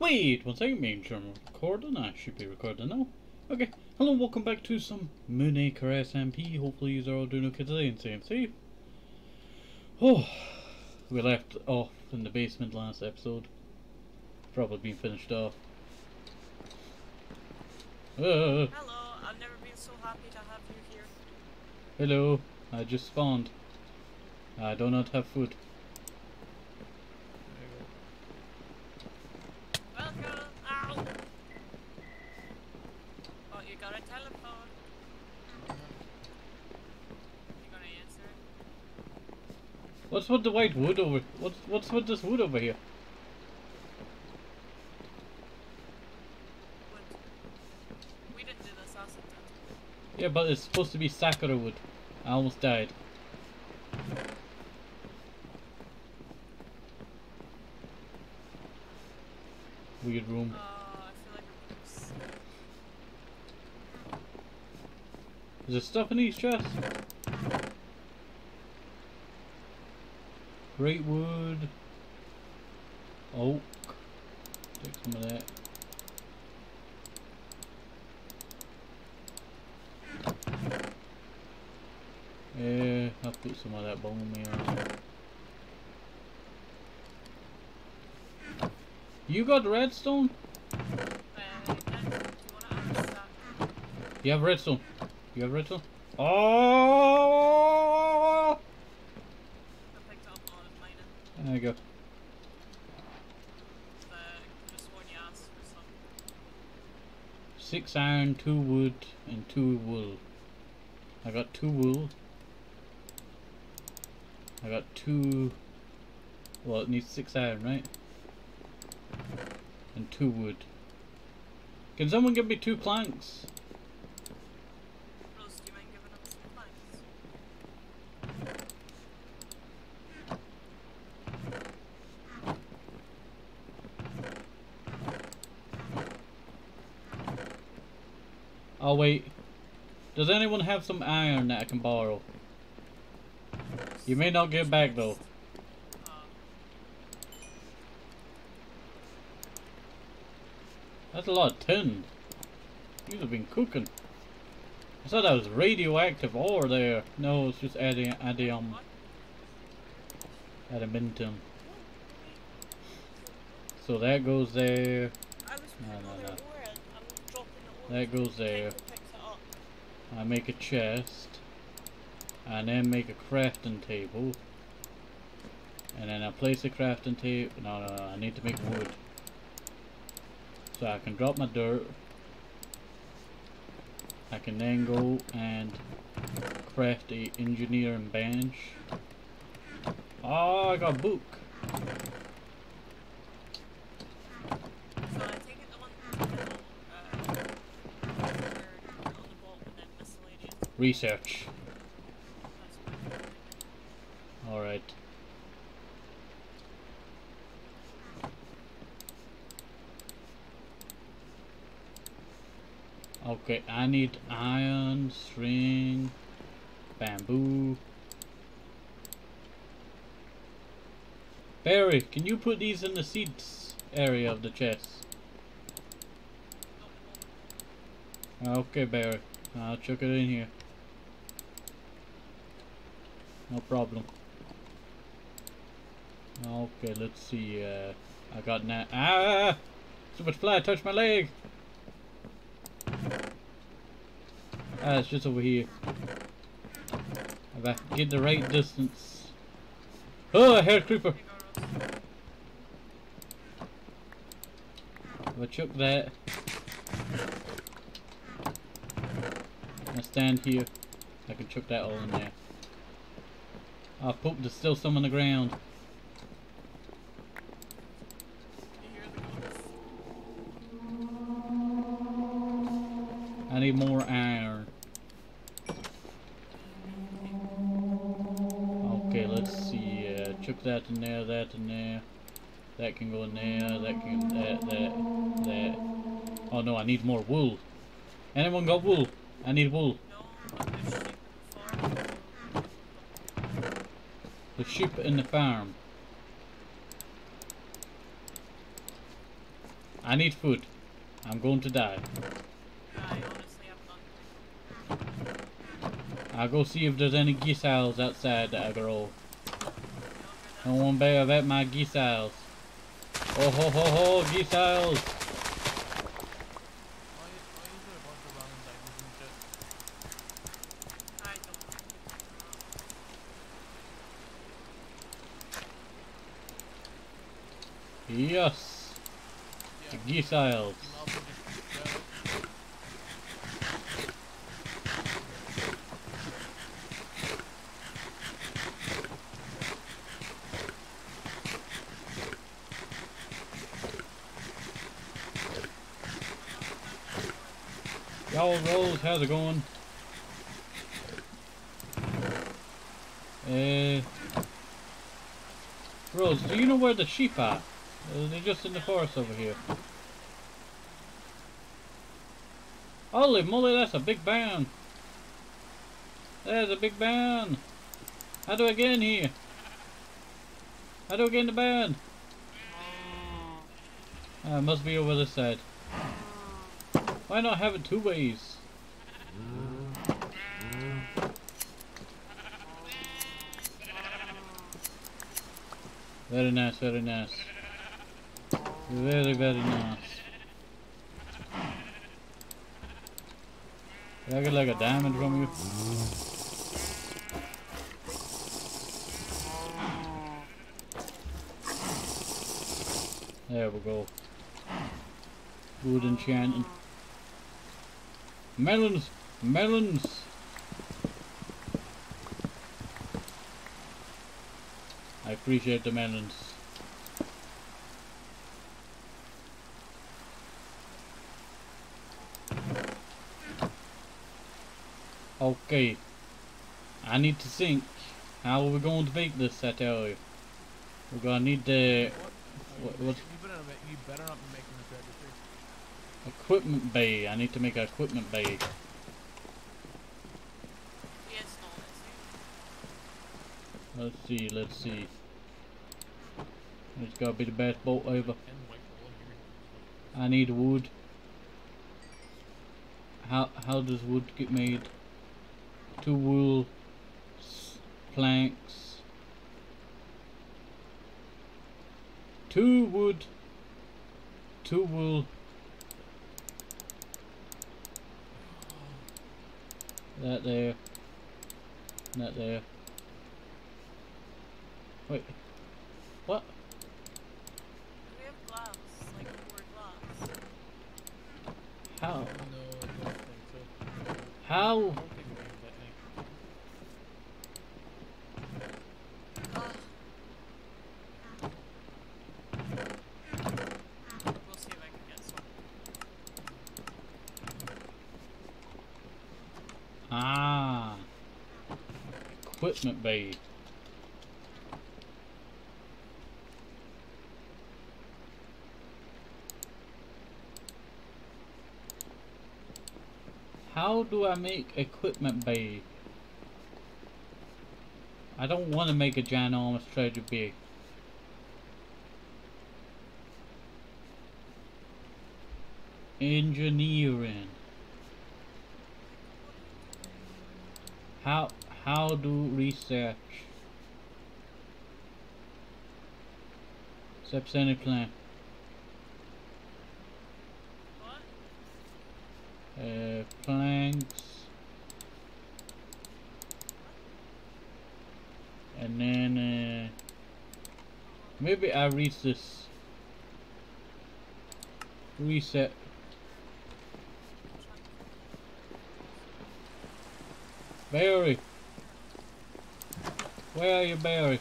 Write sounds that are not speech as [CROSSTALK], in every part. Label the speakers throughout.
Speaker 1: Wait, one second, main sure I'm recording. I should be recording now. Okay, hello, welcome back to some Moonacre SMP. Hopefully you are all doing okay today and staying safe. Oh, we left off in the basement last episode. Probably been finished off.
Speaker 2: Uh. Hello, I've never been so happy to have you here.
Speaker 1: Hello, I just spawned. I do not have food. What's with the white wood over? What's what's with this wood over here?
Speaker 2: We didn't do this, Acid.
Speaker 1: Yeah, but it's supposed to be sakura wood. I almost died. Weird room.
Speaker 2: Uh, like
Speaker 1: Is there stuff in these chests? Great wood. Oak. Take some of that. Yeah, I'll put some of that bone meal You got redstone?
Speaker 2: Uh,
Speaker 1: you have redstone. You have redstone? Oh! There you go. Six iron, two wood, and two wool. I got two wool. I got two... Well, it needs six iron, right? And two wood. Can someone give me two planks? Oh wait. Does anyone have some iron that I can borrow? You may not get back though. That's a lot of tin. You've have been cooking. I thought that was radioactive ore there. No, it's just adi adium. Adamantium. So that goes there.
Speaker 2: No, no, no.
Speaker 1: That goes there. I make a chest. And then make a crafting table. And then I place a crafting table. No, no, no, I need to make wood. So I can drop my dirt. I can then go and craft a engineering bench. Oh, I got book. Research. Alright. Okay, I need iron, string, bamboo. Barry, can you put these in the seats area of the chest? Okay, Barry. I'll chuck it in here. No problem. Okay, let's see. Uh, I got that. Ah! So much fly touched my leg! Ah, it's just over here. If I get the right distance. Oh, a hair creeper! If I chuck that. I stand here. I can chuck that all in there. Oh, poop, there's still some on the ground. I need more iron. Okay, let's see. Uh, chuck that in there, that in there. That can go in there, that can, that, that, that. Oh no, I need more wool. Anyone got wool? I need wool. The sheep in the farm. I need food. I'm going to die.
Speaker 2: I honestly have none.
Speaker 1: I'll go see if there's any gisails outside that I grow. I
Speaker 2: You're
Speaker 1: want bear vet my gisails. Oh ho ho ho, geese
Speaker 3: Why, why is there a bunch of random diamonds and shit?
Speaker 2: I don't.
Speaker 1: Yes! The
Speaker 3: You also just uh,
Speaker 1: Y'all Rose, how's it going? Uh, Rose, do you know where the sheep are? Uh, they're just in the forest over here. Holy moly, that's a big band. There's a big band. How do I get in here? How do I get in the band? Uh, must be over this side. Why not have it two ways? Very nice, very nice. Very, very nice. Did I get like a diamond from you? There we go. Good enchanting. Melons! Melons! I appreciate the melons. Okay. I need to think. How are we going to make this, I tell you? We're gonna need the
Speaker 3: what?
Speaker 1: What- what-
Speaker 3: You better, not ma- you better not be making this register.
Speaker 1: equipment bay. I need to make an equipment bay.
Speaker 2: Yes, no, it's
Speaker 1: Let's see, let's see. It's gotta be the best boat ever.
Speaker 3: And white wool here.
Speaker 1: I need wood. How how does wood get made? Two wool planks. Two wood. Two wool. That there. That there. Wait. What?
Speaker 2: We have glass, like poured glass.
Speaker 1: How?
Speaker 3: No, I don't think so.
Speaker 1: How?
Speaker 3: I don't think we can get any.
Speaker 2: Ah. We'll see if I can get some.
Speaker 1: Ah. Bay. How do I make equipment bay? I don't want to make a ginormous treasure bay. Engineering. How how do research? Any plan. Uh, planks. And then uh, maybe I reach this. Reset. Barry. Where are you, Barry?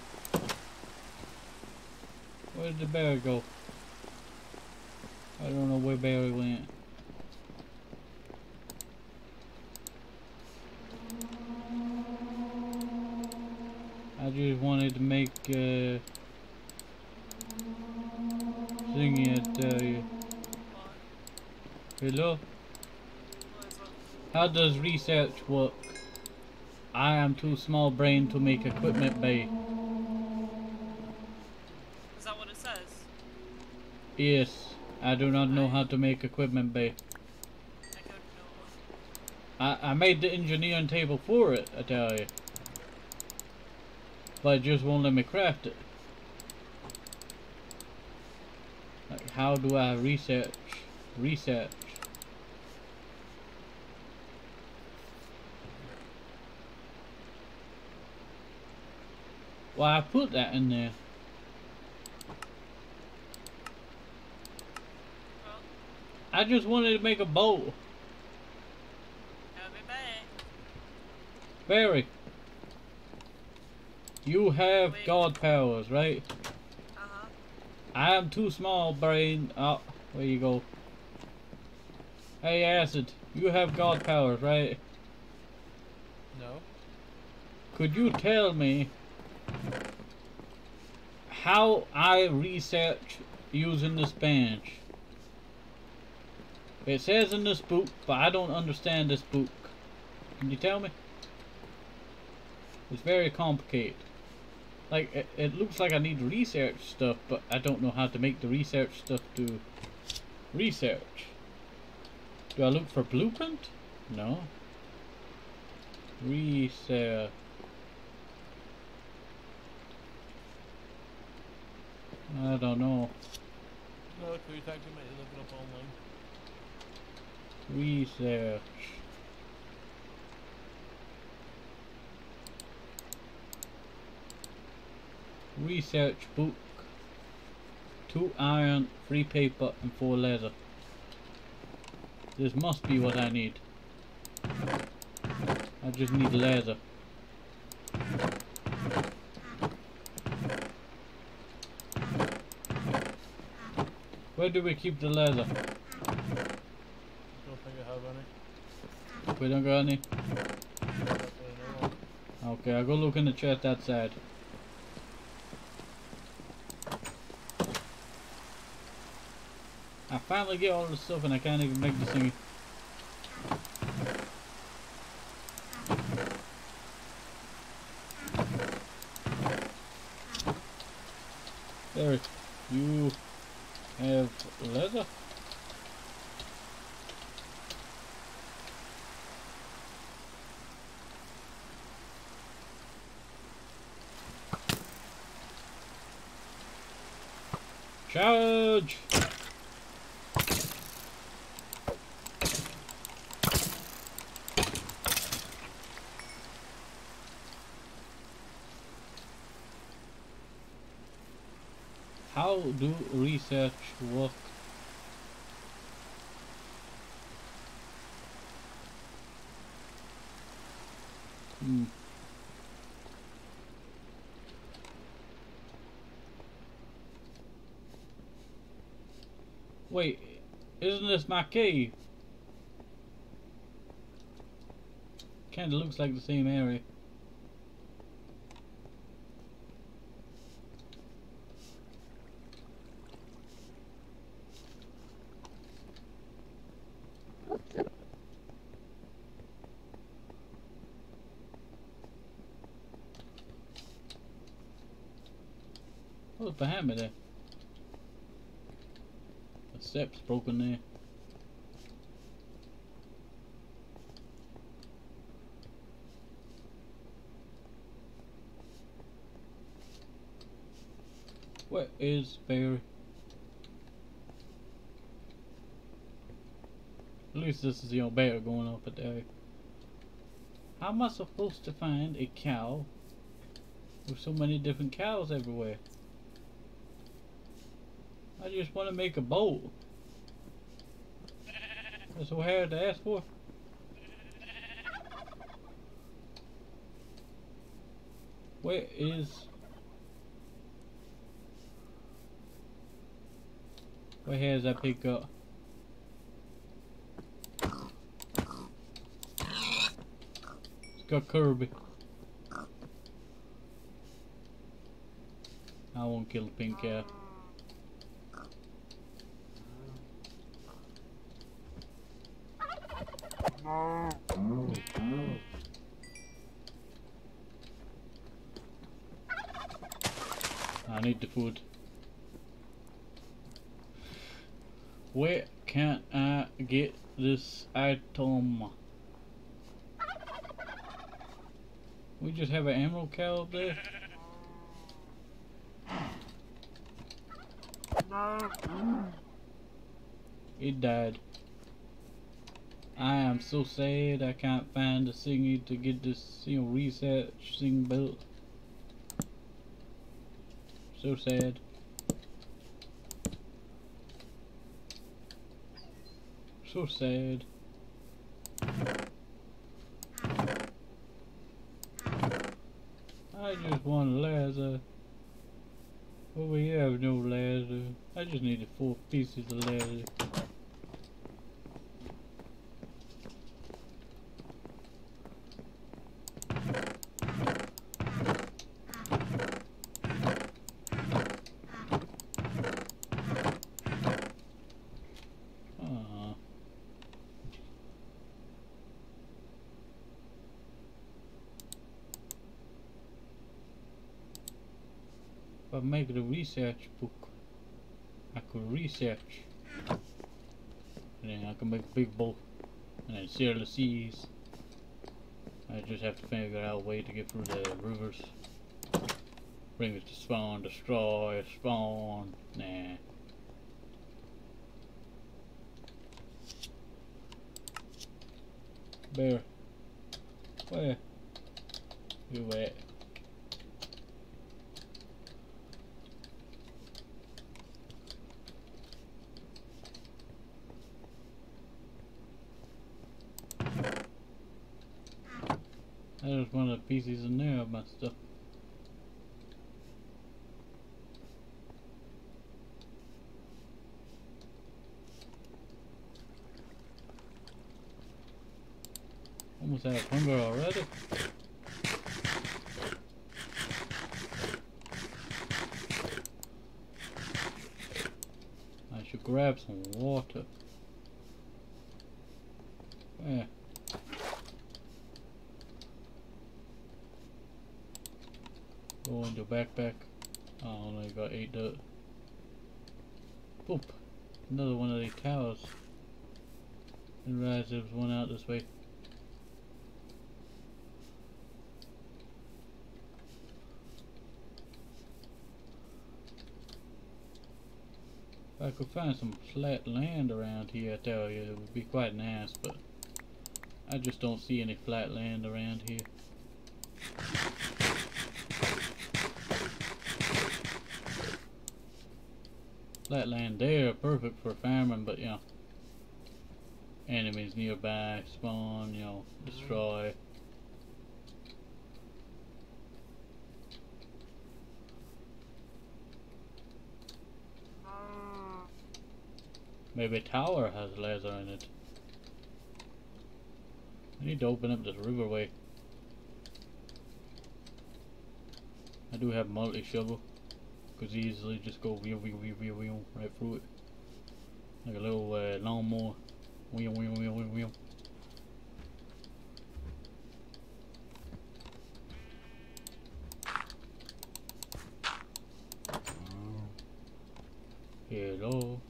Speaker 1: Where did the Barry go? I don't know where Barry went. I just wanted to make uh thingy I tell you. Hello? How does research work? I am too small brain to make equipment bay.
Speaker 2: Is that what it says?
Speaker 1: Yes. I do not know how to make equipment bay.
Speaker 2: I don't know.
Speaker 1: I, I made the engineering table for it, I tell you. But it just won't let me craft it. Like, how do I research? Research. Well, I put that in there.
Speaker 2: Well,
Speaker 1: I just wanted to make a boat.
Speaker 2: I'll be back.
Speaker 1: Barry. You have
Speaker 2: Wait.
Speaker 1: God powers, right?
Speaker 2: Uh-huh.
Speaker 1: I am too small, brain. Oh, there you go. Hey, Acid. You have God powers, right?
Speaker 3: No.
Speaker 1: Could you tell me how I research using this bench? It says in this book, but I don't understand this book. Can you tell me? It's very complicated. Like, it, it looks like I need research stuff, but I don't know how to make the research stuff do research. Do I look for blueprint? No. Research. I don't know.
Speaker 3: No, Crew Tag, you might look it up online.
Speaker 1: Research. Research book. Two iron, three paper, and four leather. This must be what I need. I just need leather. Where do we keep the leather?
Speaker 3: Don't think I have any.
Speaker 1: We don't got any?
Speaker 3: Not that I know of.
Speaker 1: Okay, I'll go look in the chest outside. I finally get all the stuff and I can't even make this thing. There, you have leather? Charge! How do research work? Hmm. Wait, isn't this my cave? Kinda looks like the same area. What's behind me there? The step's broken there. Where is Barry? This is the old bear going up at there. How am I supposed to find a cow with so many different cows everywhere? I just want to make a bowl. That's so hard to ask for. Where is... Where has that pig got? Got Kirby. I won't kill pink. I need the food. Where can I get this item? We just have an emerald cow up there? It died. I am so sad I can't find a thingy to get this, you know, research thing built. So sad. So sad. I just one leather. But we have no leather. I just needed four pieces of leather. Aw. If I make book, I could research. And then I can make a big boat and then sail the seas. I just have to figure out a way to get through the rivers. Bring it to spawn, destroy, spawn. Nah. Bear. Where? You at? There's one of the pieces in there of my stuff. Almost out of hunger already. I should grab some water. Where? Go into backpack. I only got eight dirt. Boop. Another one of these towers. Didn't there was one out this way. If I could find some flat land around here, I tell you, it would be quite nice, but I just don't see any flat land around here. Flat land there, perfect for farming, but you know, enemies nearby, spawn, you know, destroy. Maybe tower has laser in it. I need to open up this riverway. I do have multi shovel. Could easily just go wheel wheel wheel wheel wheel right through it. Like a little uh, lawnmower. Wheel wheel wheel wheel wheel. Hello.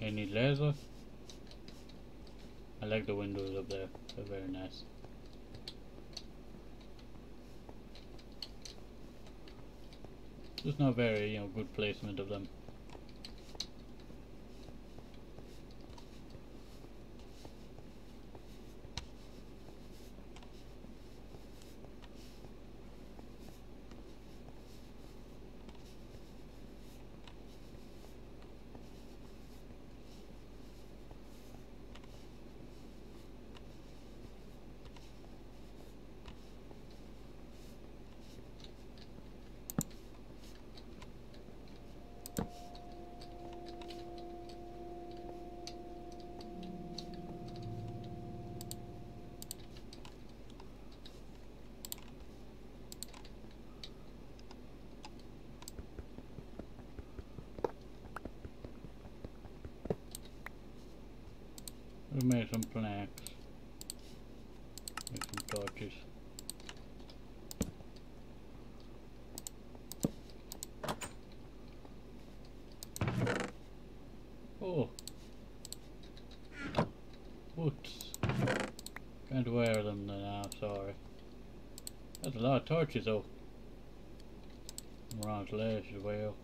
Speaker 1: Any laser? Like the windows up there. They're very nice. Just not very, you know, good placement of them. A lot of torches though. Wrong slash as well.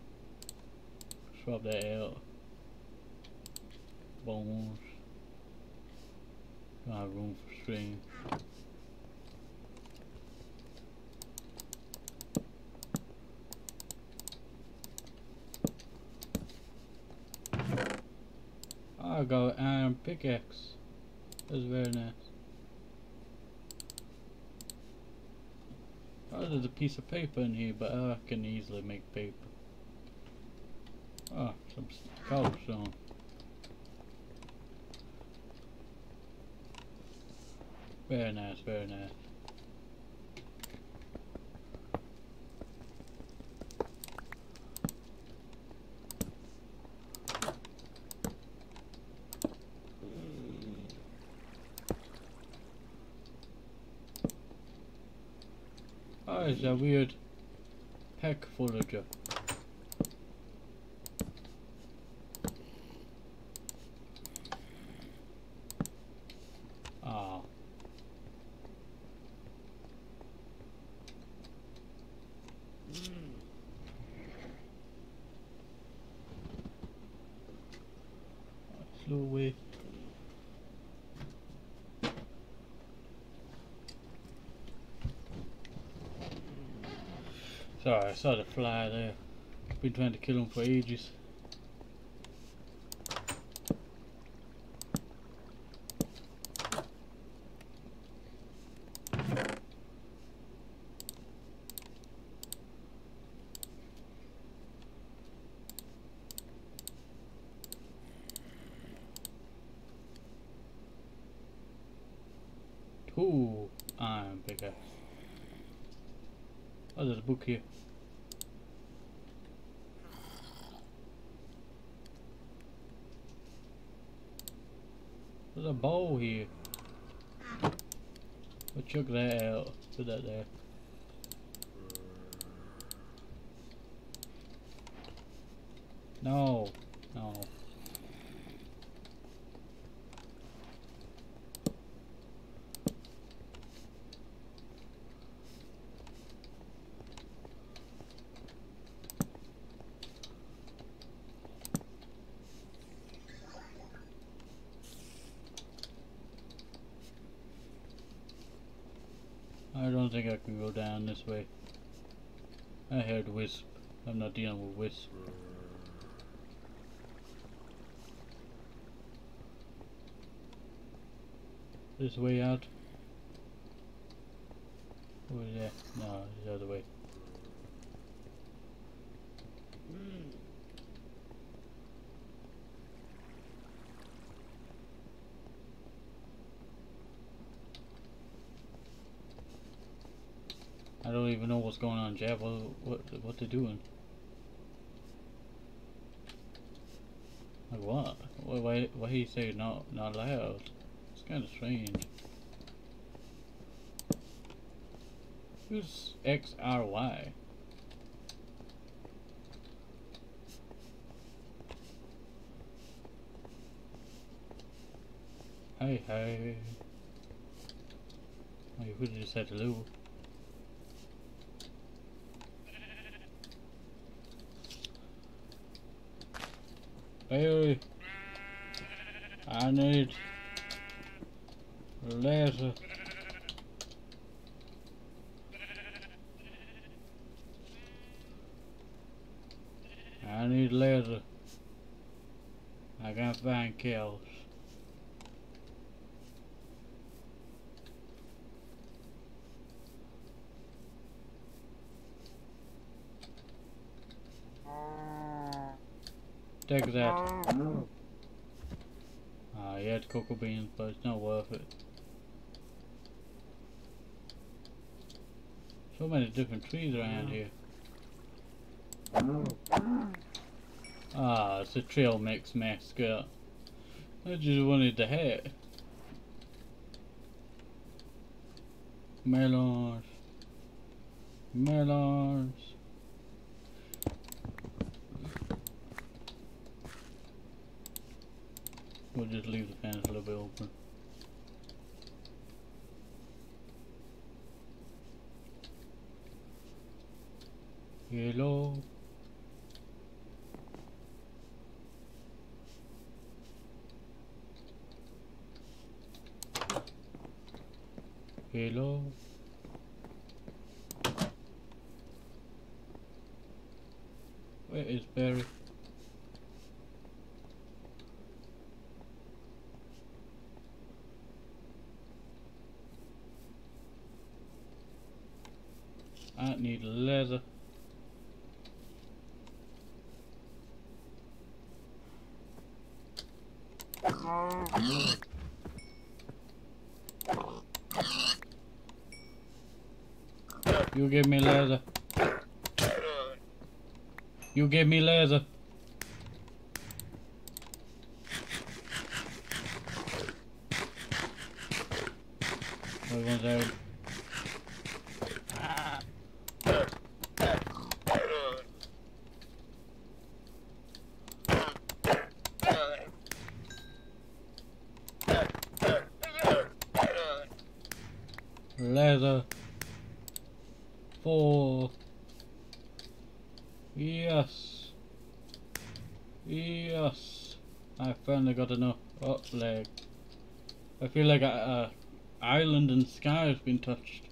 Speaker 1: Swap that out. Bones. Don't have room for string. I got iron pickaxe. That's very nice. There's a piece of paper in here, but I can easily make paper. Oh, some cobblestone. Very nice, very nice. It's a weird pack forager. Ah. Slow way. Sorry, I saw the fly there. Been trying to kill him for ages. Two iron pickaxe. Oh, there's a book here. There's a bowl here. I'll chuck that out. Put that there. No, no. I don't think I can go down this way. I heard Wisp. I'm Wisp. This way out? Over there? No, the other way. I don't even know what's going on, Jeff. What what what they doing? What? Why why he say not not loud? It's kind of strange. Who's X R Y? Hey hey. You could have just said hello. Hey, I need laser. I need laser. I can't find kills. Take that. Mm. Ah, uh, had cocoa beans, but it's not worth it. So many different trees around mm. here. Ah, it's a trail mix mascot. I just wanted the hat. Melon. Melon. We'll just leave the fans a little bit open. Hello. Hello. Where is Barry? I need leather. You give me leather. You give me leather. One second. Leather. Four. Yes. Yes. I finally got enough. Oh, leg. I feel like a, island and sky has been touched.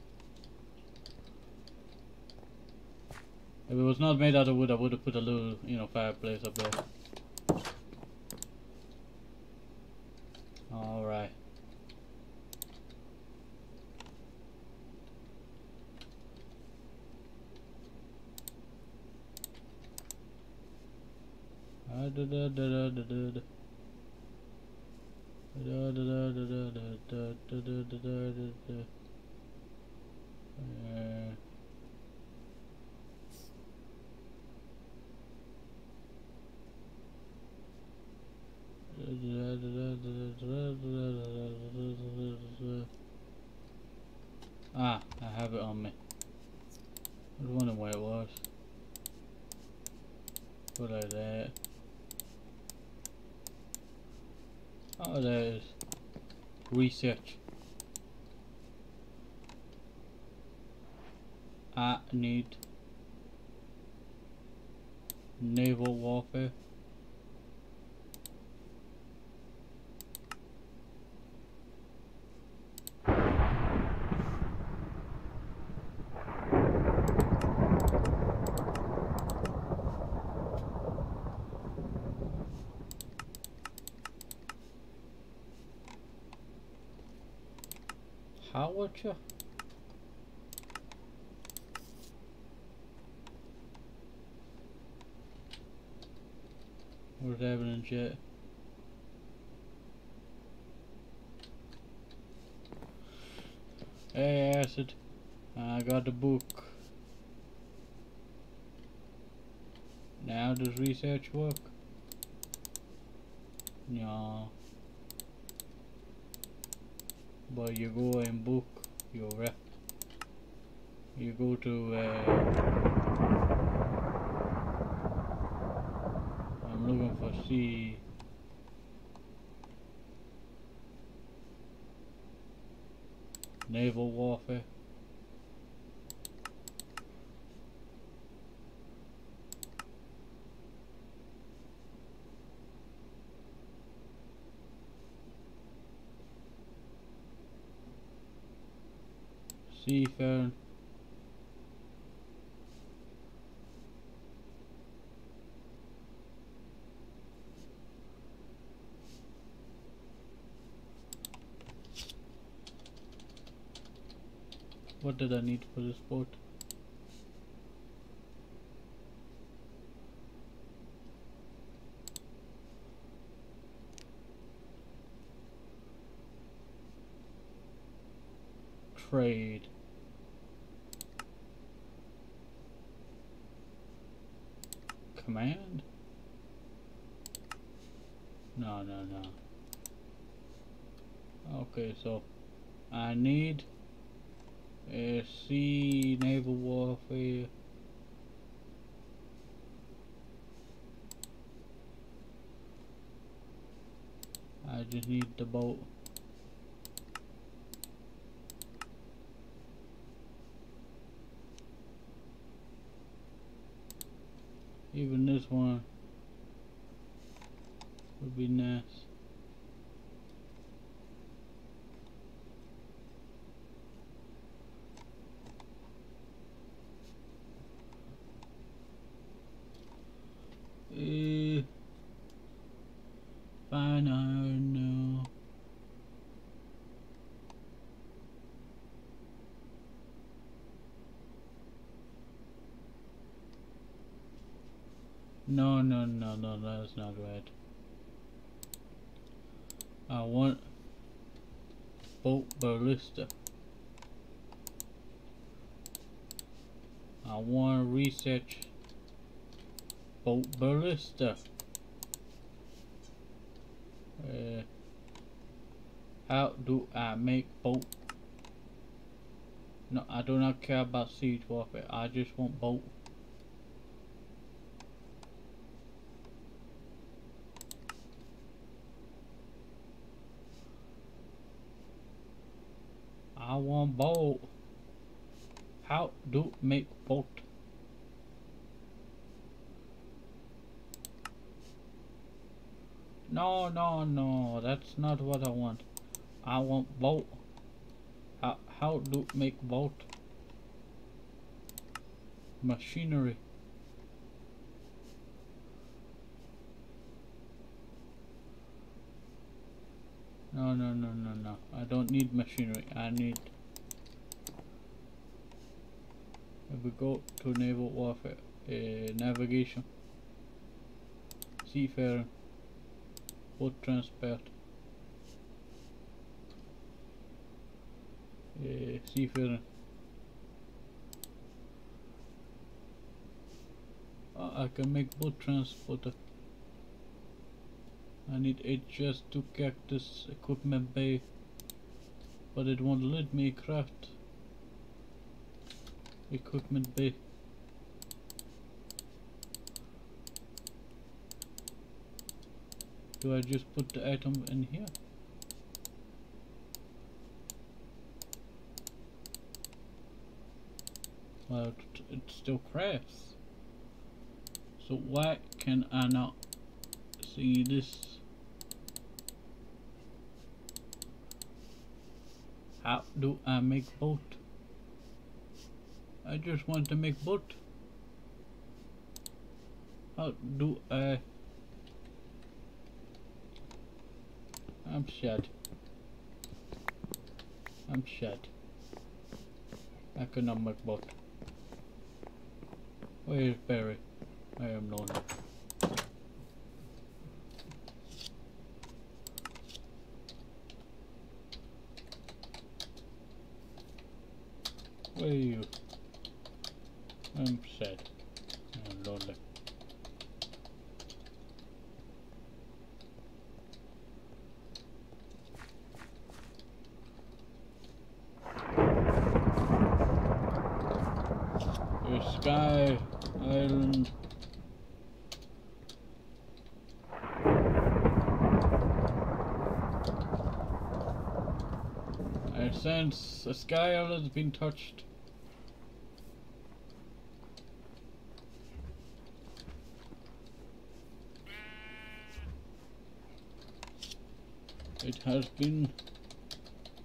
Speaker 1: If it was not made out of wood, I would have put a little, you know, fireplace up there. Research. I need naval Howardshire? Where's evidence yet? Hey, acid. I got the book. Now does research work? No. But you go and book your rep. You go to uh, I'm looking for C naval warfare. Seafaring. What did I need for this boat? Trade. Command? No, no, no. Okay, so I need Sea naval warfare. I just need the boat. Even this one would be nice. Uh, fine iron, no. No, no, no, no, not right. I want boat ballista. I want to research boat ballista. Uh, how do I make boat? No, I do not care about siege warfare. I just want boat. Boat. How do make boat? No, no, no, that's not what I want. I want boat. How, how do make boat? Machinery. No, no, no, no, no. I don't need machinery. I need... If we go to naval warfare, uh, navigation, seafaring, boat transport, uh, seafaring. I can make boat transporter. I need HS to cactus equipment bay, but it won't let me craft equipment bay. Do I just put the item in here? Well, it, still crafts. So why can I not see this? How do I make boat? I just want to make boat. How do I? I'm shut. I'm shut. I cannot make boat. Where is Barry? I am lonely. Where are you? I'm sad. I'm oh, lonely. Sky island. I sense the sky island has been touched. Has been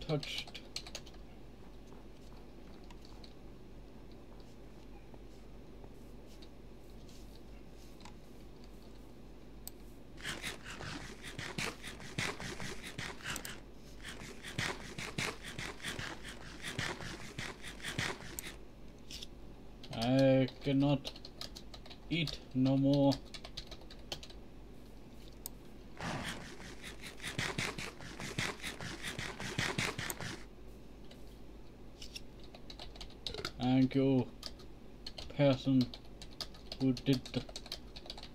Speaker 1: touched. I cannot eat no more. Thank you, person who did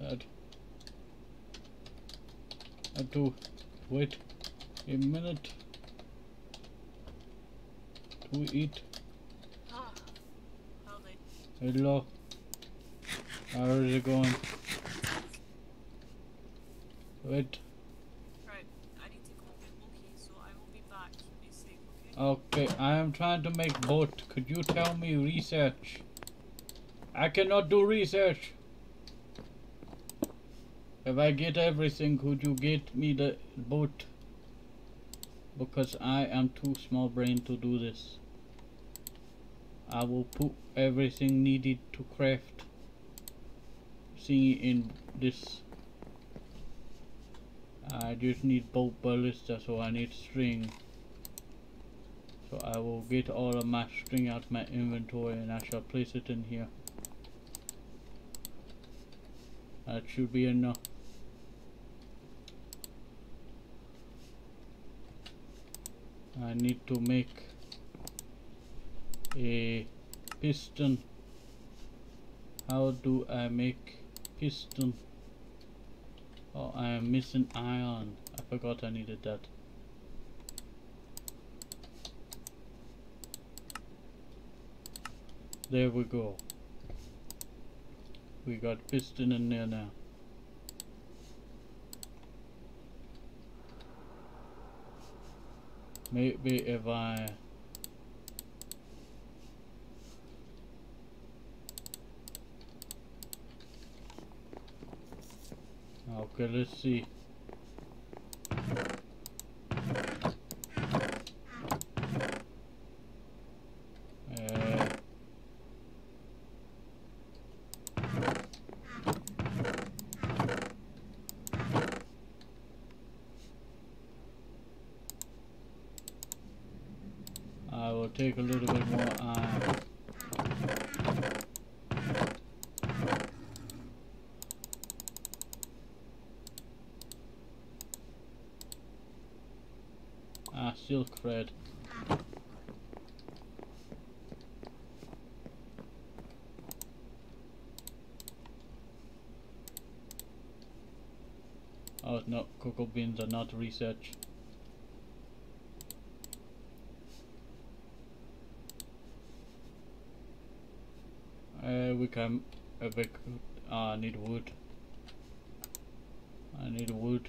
Speaker 1: that. I have to wait a minute to eat Hello. How is it going? Wait.
Speaker 2: Right, I need to go get Loki, so I will be back. Be safe, okay?
Speaker 1: Okay, I am trying to make boat. Could you tell me research? I cannot do research. If I get everything, could you get me the boat? Because I am too small brain to do this. I will put everything needed to craft see in this. I just need boat ballista, so I need string. So I will get all of my string out of my inventory and I shall place it in here. That should be enough. I need to make a piston. How do I make piston? Oh, I am missing iron. I forgot I needed that. There we go. We got piston in there now. Maybe if I Okay, let's see. Uh, I will take a little bit more iron. Ah, silk thread. Oh no, cocoa beans are not research. Uh, we can, uh, I need wood. I need wood.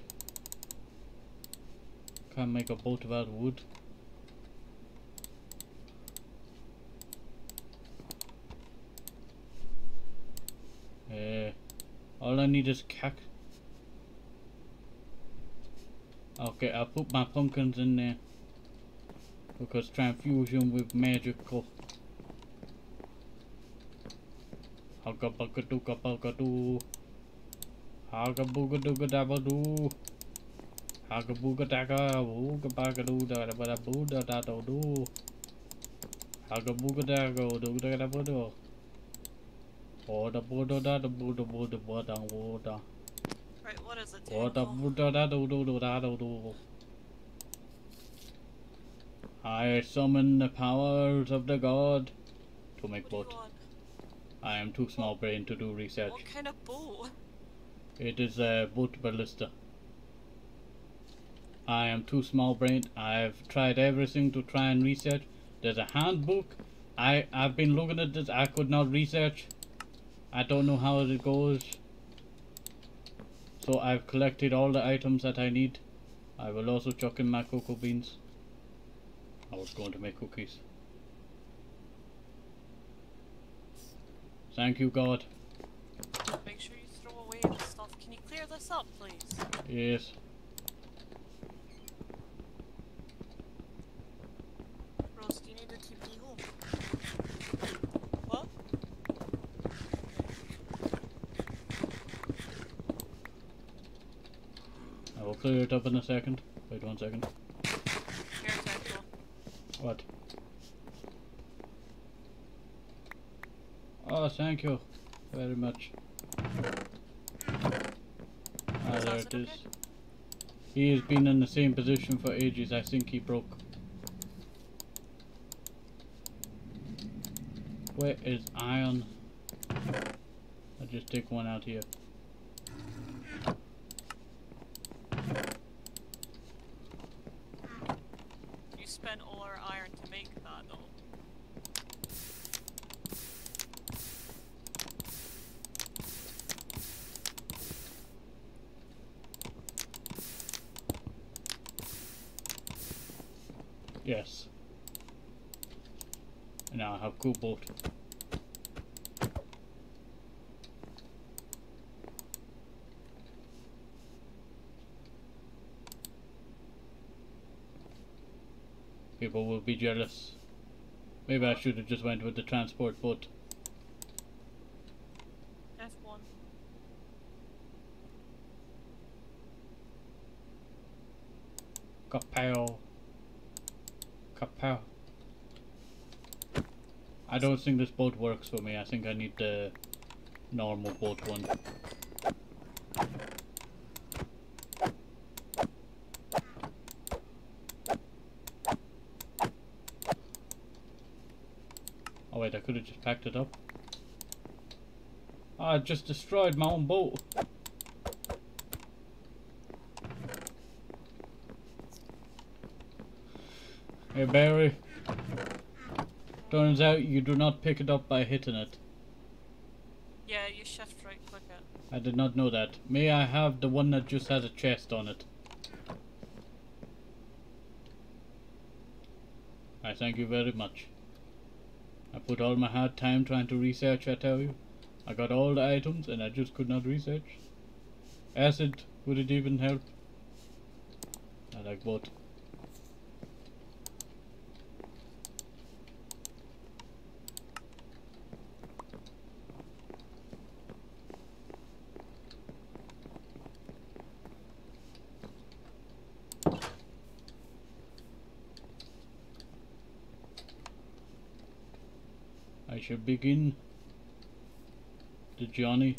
Speaker 1: Can't make a boat without wood. Uh, all I need is cac. Okay, I'll put my pumpkins in there. Because transfusion with magical. Hugga bugga dooga bugga doo. Hugga booga dooga dabba doo. Hugga booga bugga doo da da da boo da da do doo. Hugga booga dagga doo da da. Oh da boo da da da boo da boo da boo da boo da.
Speaker 2: Right, what is it?
Speaker 1: Oh da boo da da do do do da do do. I summon the powers of the god to make boat. I am too small brain to do research.
Speaker 2: What kind of boat?
Speaker 1: It is a boat ballista. I am too small brained. I've tried everything to try and research. There's a handbook. I, I've been looking at this. I could not research. I don't know how it goes. So I've collected all the items that I need. I will also chuck in my cocoa beans. I was going to make cookies. Thank you, God.
Speaker 2: Make sure you throw away the stuff. Can you clear this up, please?
Speaker 1: Yes.
Speaker 2: Rose, do you need a TP home? What?
Speaker 1: I will clear it up in a second. Wait one second. What? Oh, thank you very much. Ah, there it is. He has been in the same position for ages. I think he broke. Where is iron? I'll just take one out here.
Speaker 2: You spent all our iron to make that, though.
Speaker 1: Yes. Boat. People will be jealous. Maybe I should have just went with the transport boat. Don't think this boat works for me. I think I need the normal boat one. Oh wait, I could have just packed it up. I just destroyed my own boat. Hey Barry. Turns out you do not pick it up by hitting it.
Speaker 2: Yeah, you shift right click it.
Speaker 1: I did not know that. May I have the one that just has a chest on it? I thank you very much. I put all my hard time trying to research, I tell you. I got all the items and I just could not research. Acid, would it even help? I like both. Shall begin the journey.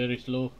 Speaker 1: Very slow.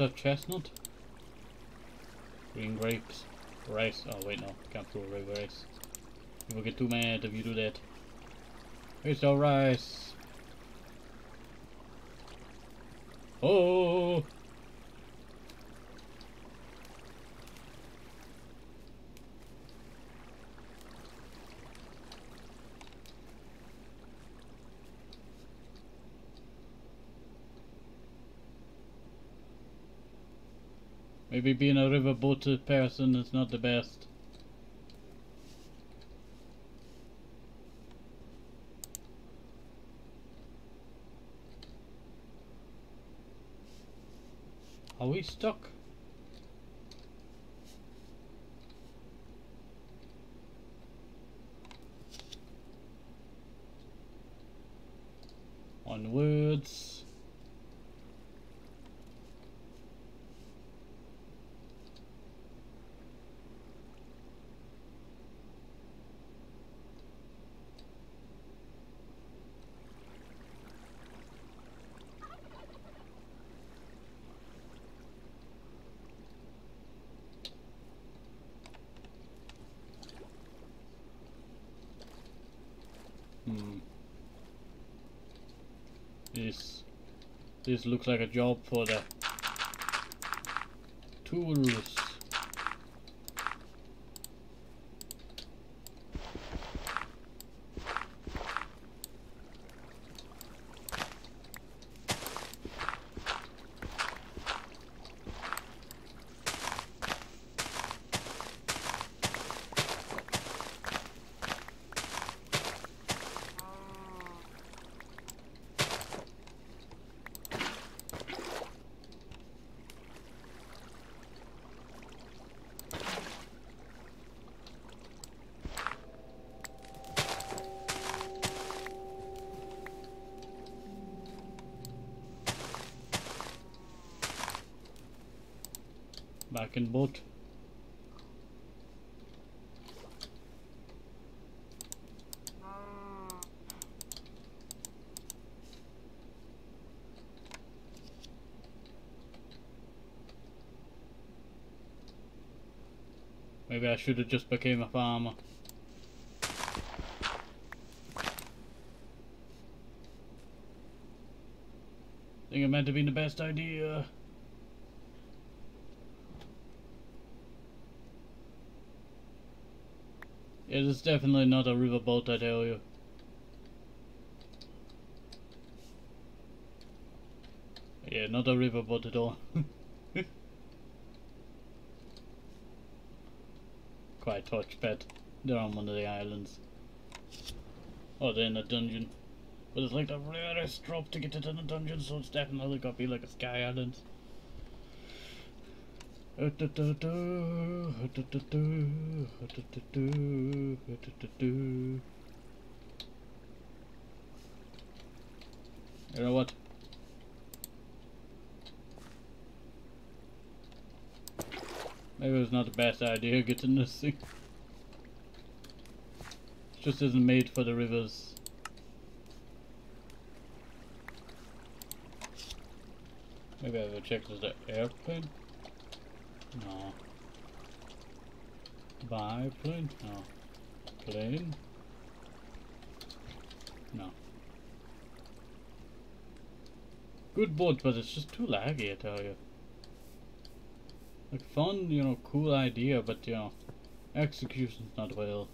Speaker 1: A water chestnut? Green grapes. Rice. Oh wait no, can't throw away rice. People get too mad if you do that. It's all rice. Oh. Maybe being a riverboat person is not the best. Are we stuck? Onwards. Hmm. This this looks like a job for the tools. In boat. Maybe I should have just became a farmer. Think it might have been the best idea. Is definitely not a riverboat, I tell you. Yeah, not a riverboat at all. [LAUGHS] Quite touchpad. They're on one of the islands. Oh, they're in a dungeon. But it's like the rarest drop to get into the dungeon, so it's definitely gotta be like a Sky Island. You know what? Maybe it was not the best idea [LAUGHS] getting this thing. It just isn't made for the rivers. Maybe I will check the airplane? No. Biplane? No. Plane? No. Good boat, but it's just too laggy, I tell you. Like fun, you know, cool idea, but you know, execution's not well.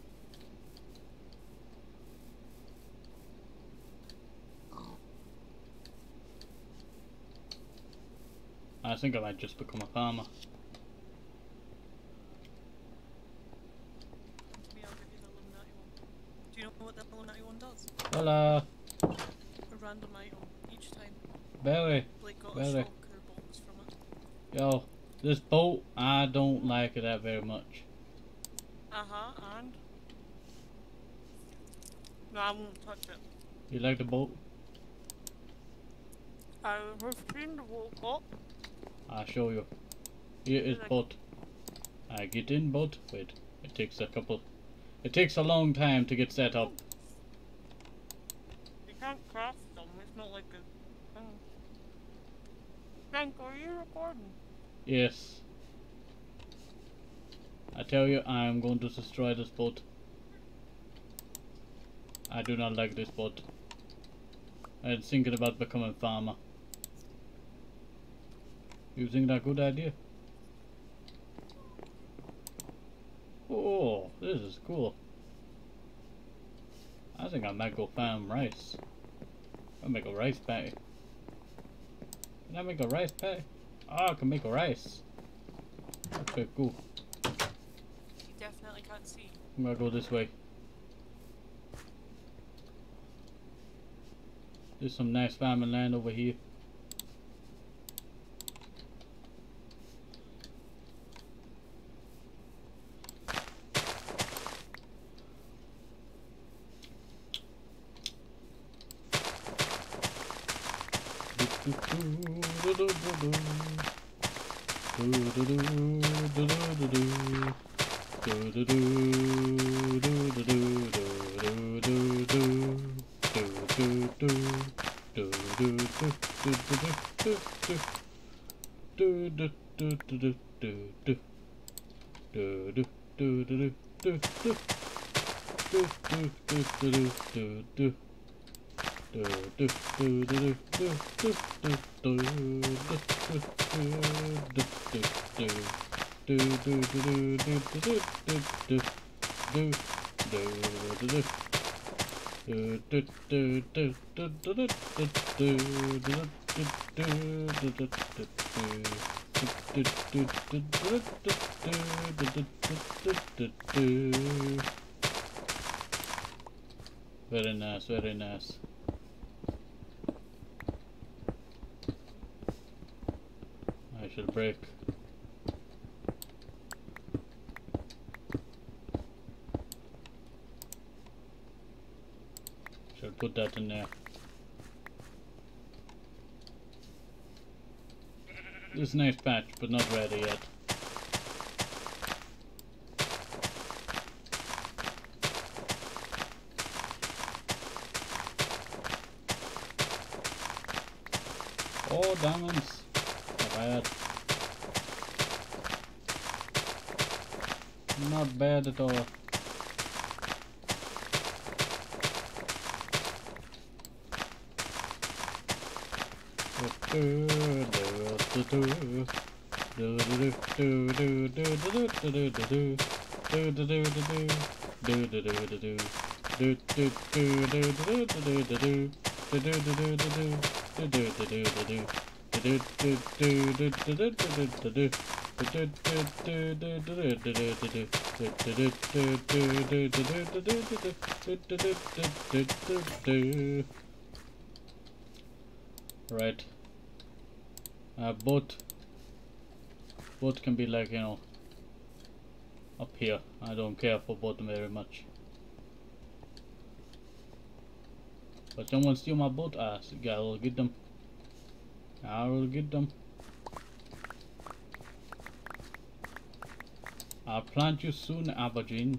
Speaker 1: I think I might just become a farmer.
Speaker 2: Me, I'll give you the Illuminati one. Do you know what the Illuminati one
Speaker 1: Hola,
Speaker 2: A random item each time.
Speaker 1: Barry.
Speaker 2: Blake got
Speaker 1: Really?
Speaker 2: a box from it.
Speaker 1: Yo, this boat, I don't like it that very much.
Speaker 2: Uh huh, and? No, I won't touch it.
Speaker 1: You like the boat?
Speaker 2: I have seen the boat up.
Speaker 1: I'll show you. Here is boat. I get in boat. Wait, it takes a couple. It takes a long time to get set up.
Speaker 2: Can't craft them, it's not like a oh. thing. Frank, are you recording?
Speaker 1: Yes. I tell you, I am going to destroy this boat. I do not like this boat. I'm thinking about becoming a farmer. You think that good idea? Oh, this is cool. I think I might go farm rice. I'll make a rice patty. Can I make a rice patty? Oh, ah, I can make a rice. Okay, cool.
Speaker 2: You definitely can't see.
Speaker 1: I'm gonna go this way. There's some nice farming land over here. Right. Uh, both both can be like you know up here. I don't care for both very much. But someone steal my boat ass. I will get them. I will get them. I'll plant you soon, Aberdeen.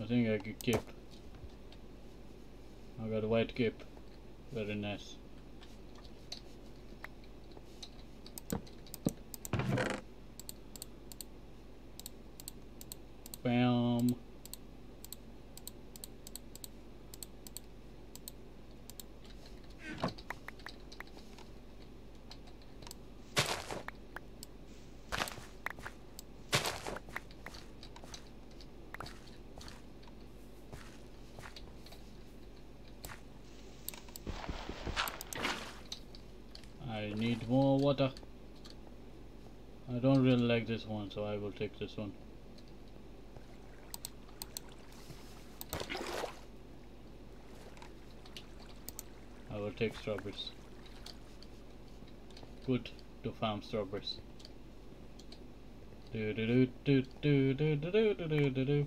Speaker 1: I think I could keep. I got a white cape. Very nice. Bam. I need more water. I don't really like this one, so I will take this one. I will take strawberries. Good to farm strawberries. Do do do do do do do do do do do do.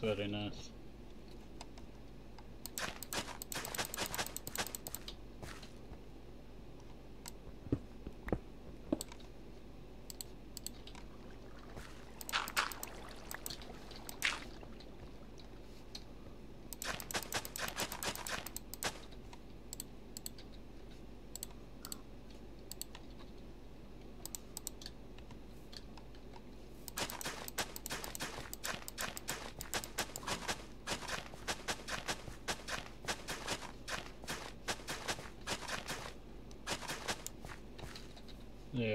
Speaker 1: Very nice.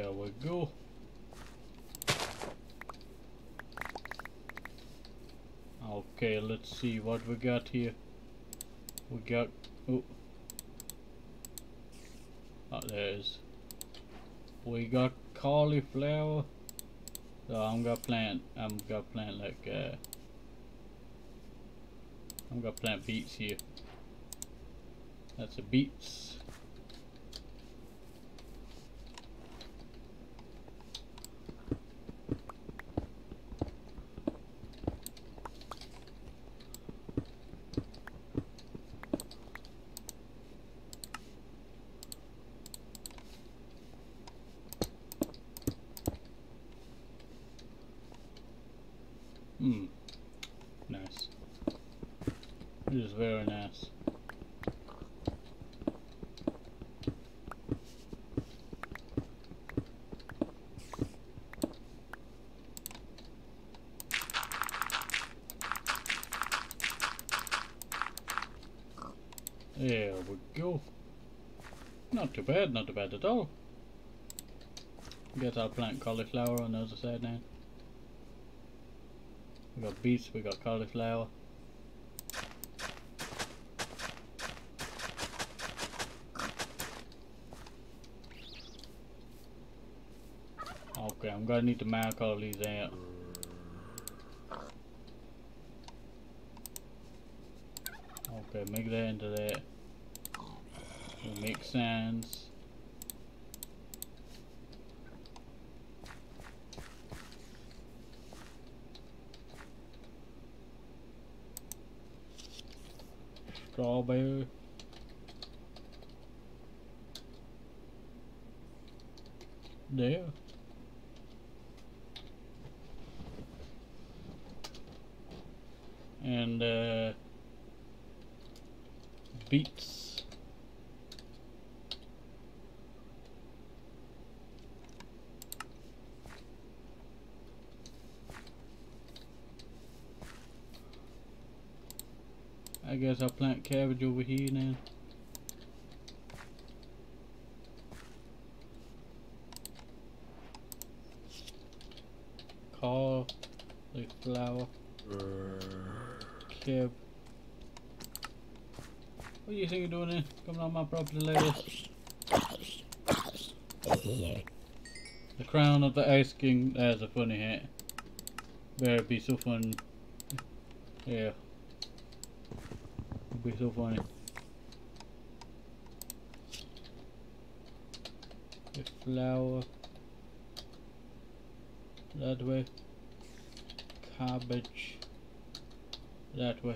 Speaker 1: There we go. Okay, let's see what we got here. We got oh, oh there's we got cauliflower. So I'm gonna plant I'm gonna plant like uh I'm gonna plant beets here. That's a beets. Hmm. Nice. It is very nice. There we go. Not too bad, not bad at all. Guess I'll plant cauliflower on the other side now. We got beets, we got cauliflower. Okay, I'm gonna need to mark all these out. Okay, make that into that. Make signs. Strawberry. There. And uh beets. I guess I'll plant cabbage over here now. Cauliflower. Cab. What do you think you're doing here? Coming on my property lady? The crown of the ice king. That's a funny hat. Better be so fun. Yeah. So funny. The flower. That way. Cabbage. That way.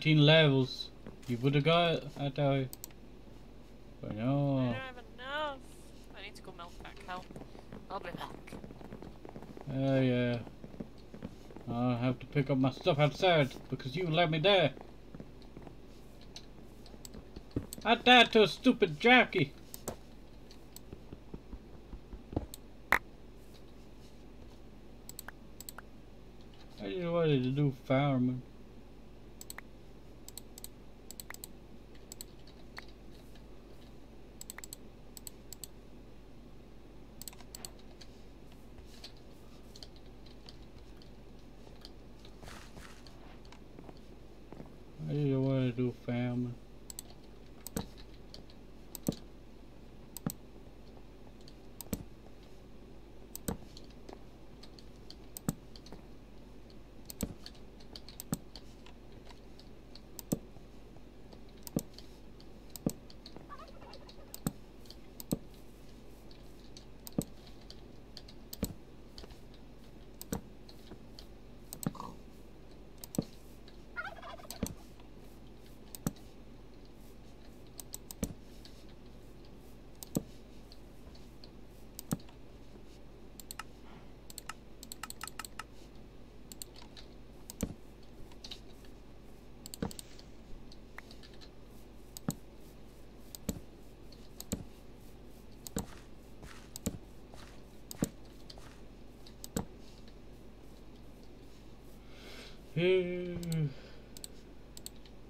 Speaker 1: 19 levels. You would have got it, I tell you.
Speaker 2: I
Speaker 1: know.
Speaker 2: I don't have enough. I need to go melt back hell. I'll be back.
Speaker 1: Oh uh, yeah. I have to pick up my stuff outside because you left me there. I died to a stupid jockey. I just wanted to do fireman.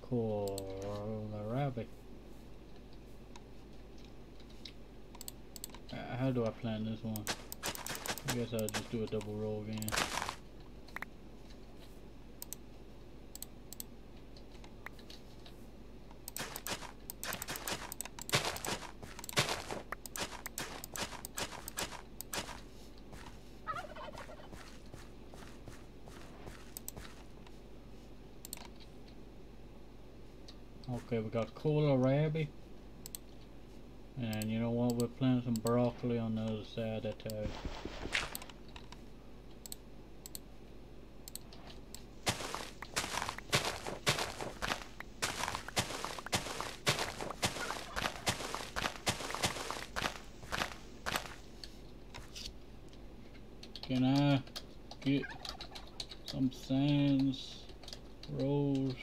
Speaker 1: Kohlrabi. Uh, how do I plan this one? I guess I'll just do a double roll again. Okay, we got kohlrabi. And you know what, we're planting some broccoli on the other side of tag. Can I get some sands, rolls,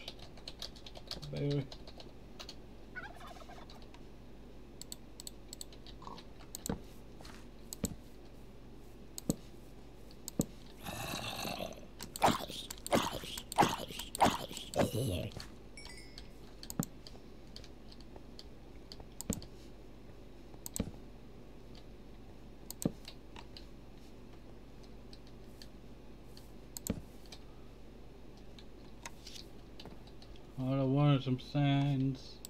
Speaker 1: baby? All I wanted some signs.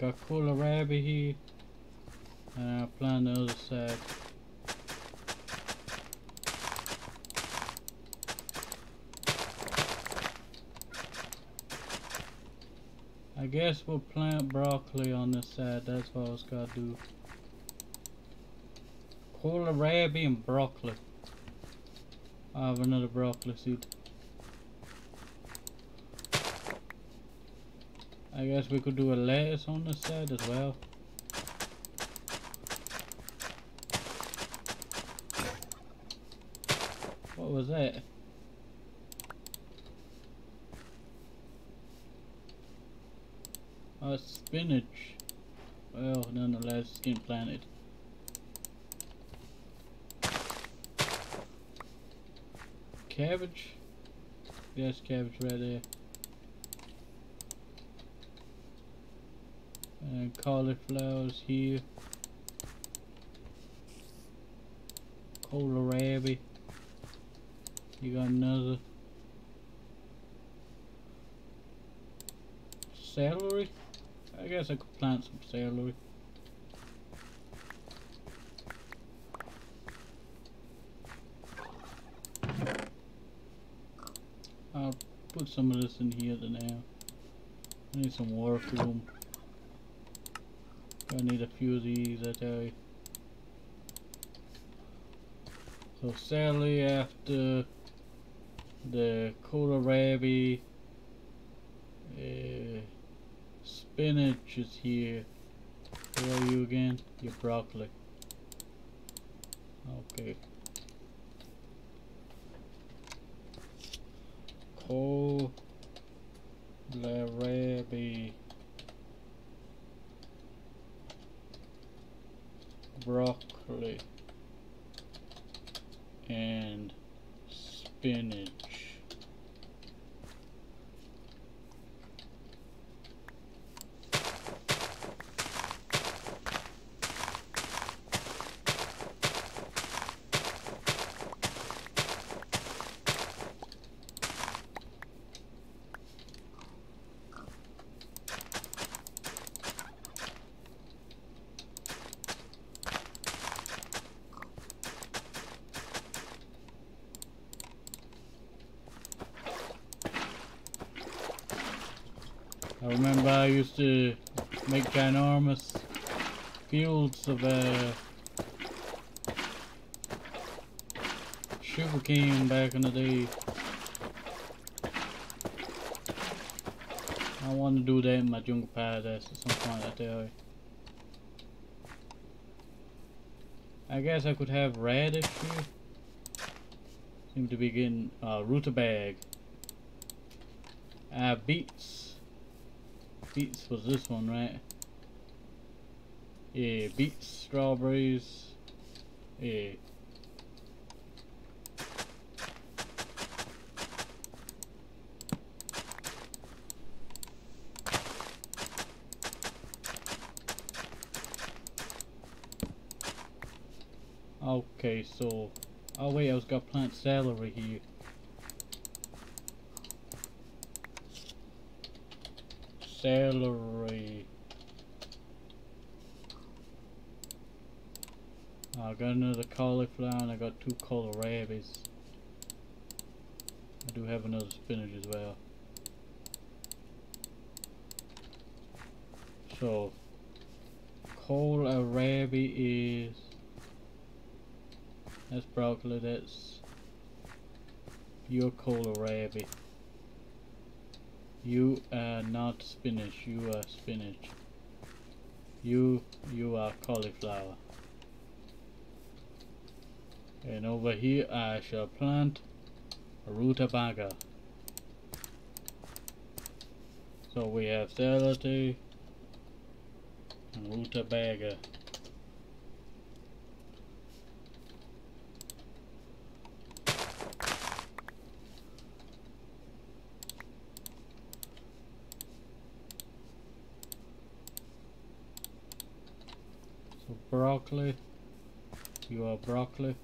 Speaker 1: Got kohlrabi here. And I'll plan the other side. I guess we'll plant broccoli on this side. That's what I was gonna do. Kohlrabi and broccoli. I have another broccoli seed. I guess we could do a lettuce on this side as well. What was that? Oh, spinach. Well, nonetheless, getting planted. Cabbage? Yes, cabbage right there. And cauliflowers here. Kohlrabi. You got another. Celery? I guess I could plant some celery. I'll put some of this in here then now. I need some water for room. I need a few of these, I tell you. So sadly after the kohlrabi, uh, spinach is here. Where are you again? Your broccoli. Okay. Kohlrabi. Broccoli. And spinach. I remember I used to make ginormous fields of uh, sugarcane back in the day. I want to do that in my jungle paradise at some point, I tell you. I guess I could have radish here. Seem to be getting uh, rutabaga. Uh, beets. Beets was this one, right? Yeah, beets, strawberries. Yeah. Okay, so... Oh wait, I was got plant celery here. Celery. I got another cauliflower and I got two kohlrabis. I do have another spinach as well. So, kohlrabi is that's broccoli, that's your kohlrabi. You are not spinach, you are spinach. You, you are cauliflower. And over here I shall plant a rutabaga. So we have celery and rutabaga. So broccoli you are broccoli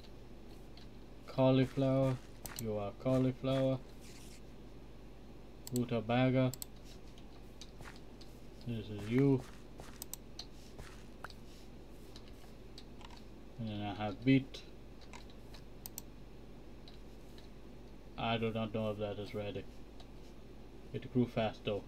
Speaker 1: cauliflower you are cauliflower. Rutabaga this is you. And then I have beet. I do not know if that is ready. It grew fast though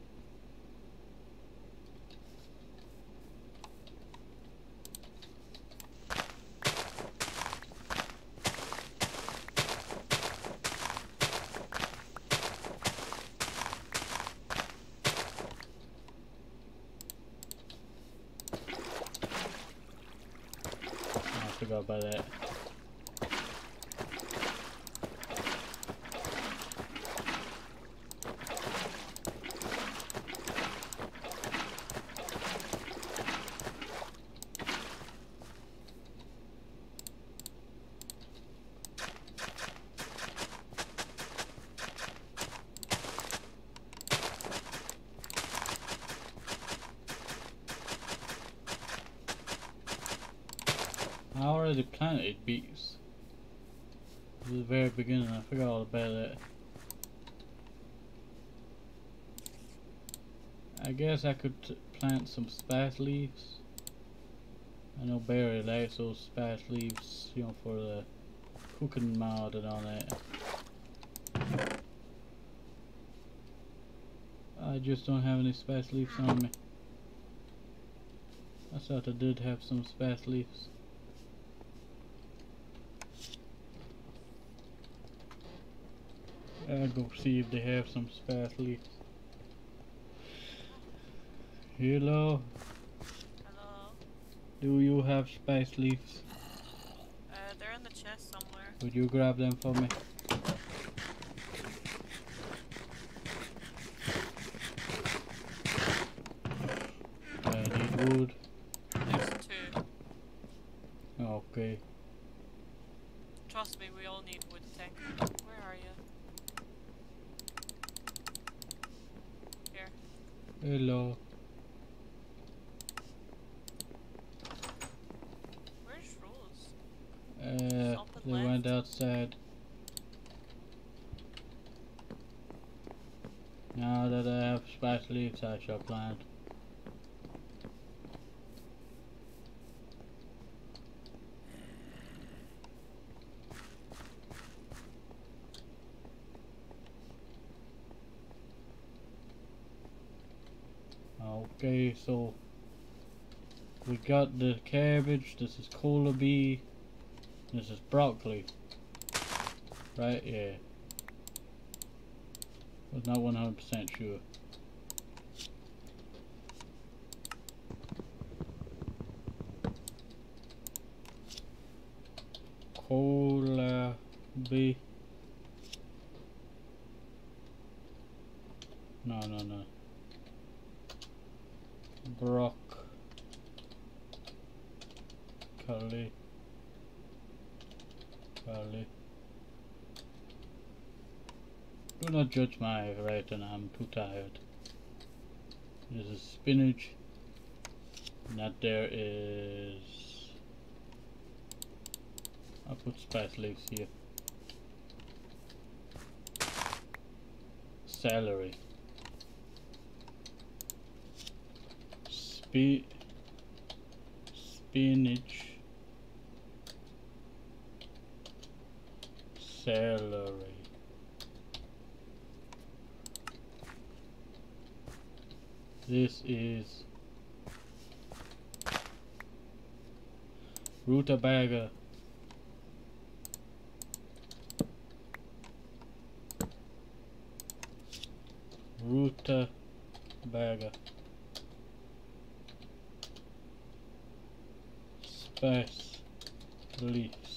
Speaker 1: forgot about that. I already planted beets. At the very beginning, I forgot all about that. I guess I could plant some spice leaves. I know Barry likes those spice leaves, you know, for the cooking mod and all that. I just don't have any spice leaves on me. I thought I did have some spice leaves. I'll go see if they have some spice leaves. Hello?
Speaker 2: Hello?
Speaker 1: Do you have spice leaves?
Speaker 2: Uh, they're in the chest somewhere.
Speaker 1: Would you grab them for me? I need wood.
Speaker 2: There's two.
Speaker 1: Okay.
Speaker 2: Trust me, we all need wood tech. Where are you? Here.
Speaker 1: Hello.
Speaker 2: Where's Rose?
Speaker 1: Uh,
Speaker 2: Up and
Speaker 1: they went
Speaker 2: left.
Speaker 1: outside. Now that I have spice leaves, I shall plant. Okay, so we got the cabbage, this is kohlrabi, this is broccoli. Right, yeah. Was not 100% sure. Cola. No, no, no. Brock. Cully. Cully. Do not judge my right and I'm too tired. This is spinach. And that there is... I'll put spice leaves here. Celery. Spe spinach. Celery. This is rutabaga. Rutabaga. space leaves.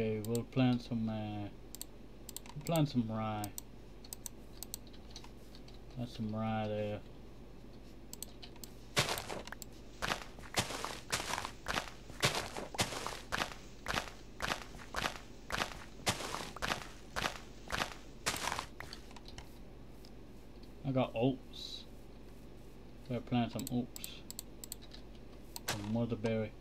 Speaker 1: Okay, we'll plant some uh, plant some rye. That's some rye there. I got oats. Better plant some oats. Some motherberry.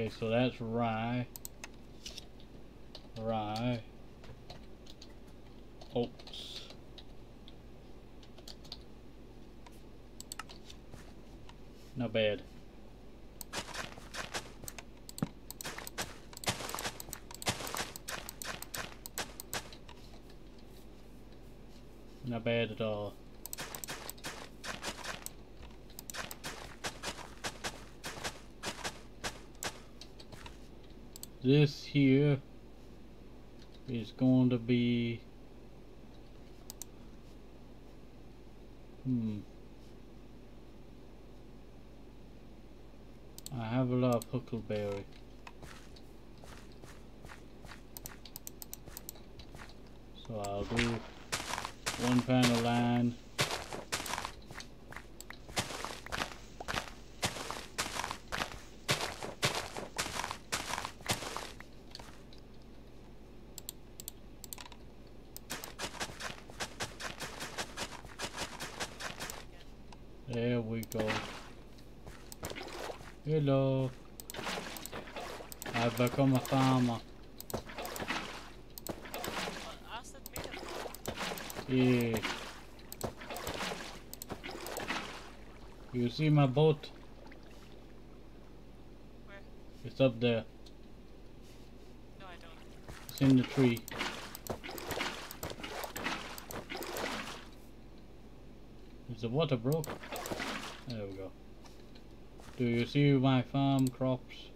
Speaker 1: Okay, so that's rye. Rye. Oats. Not bad. Not bad at all. This here is going to be hmm. I have a lot of huckleberry. So I'll do one panel line There we go. Hello. I've become a farmer.
Speaker 2: What acid made of that?
Speaker 1: Yeah. You see my boat?
Speaker 2: Where?
Speaker 1: It's up there.
Speaker 2: No, I don't.
Speaker 1: It's in the tree. Is the water broke? There we go. Do you see my farm crops?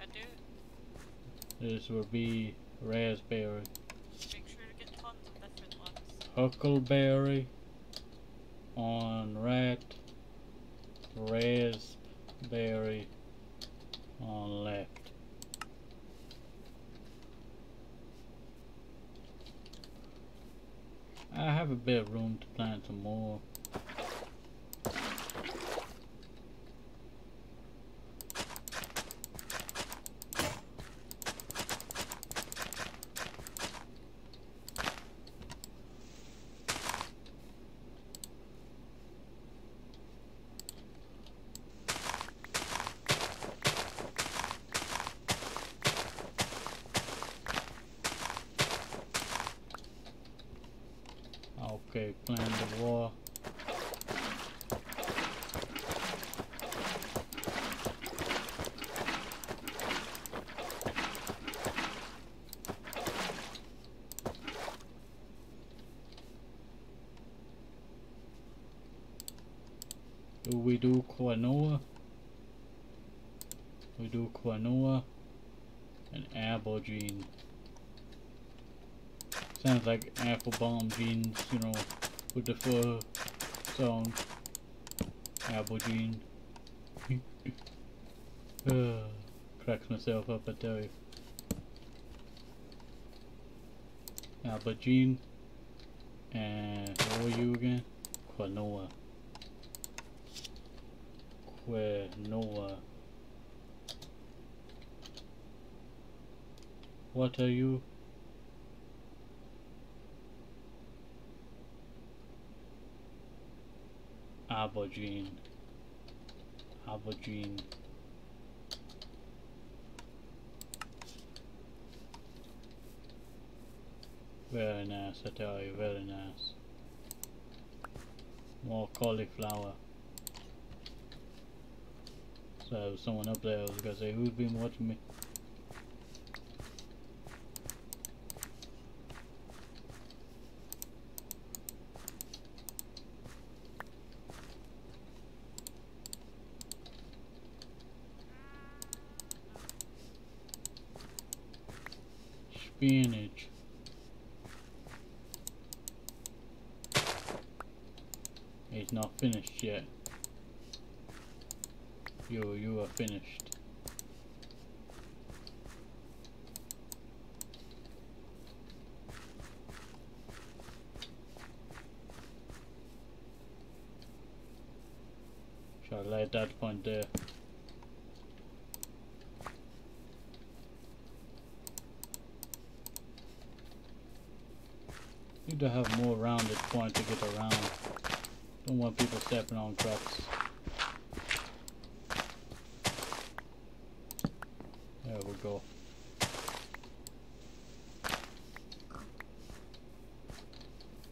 Speaker 2: I do.
Speaker 1: This will be raspberry,
Speaker 2: Make sure to get tons of different ones.
Speaker 1: huckleberry, on rat, raspberry on left. I have a bit of room to plant some more. Okay, plan the wall. Quinoa. We do quinoa and aubergine. Sounds like apple bomb jeans, you know, with the fur song. Aubergine. [LAUGHS] uh, cracks myself up, I tell you. Aubergine. And what were you again? Quinoa. What you? Aubergine. Aubergine. Very nice, I tell you, very nice. More cauliflower. So someone up there was gonna say, who's been watching me? Spinach. He's not finished yet. You, you are finished. Shall I lay that point there? Need to have more rounded point to get around. Don't want people stepping on cracks. There we go.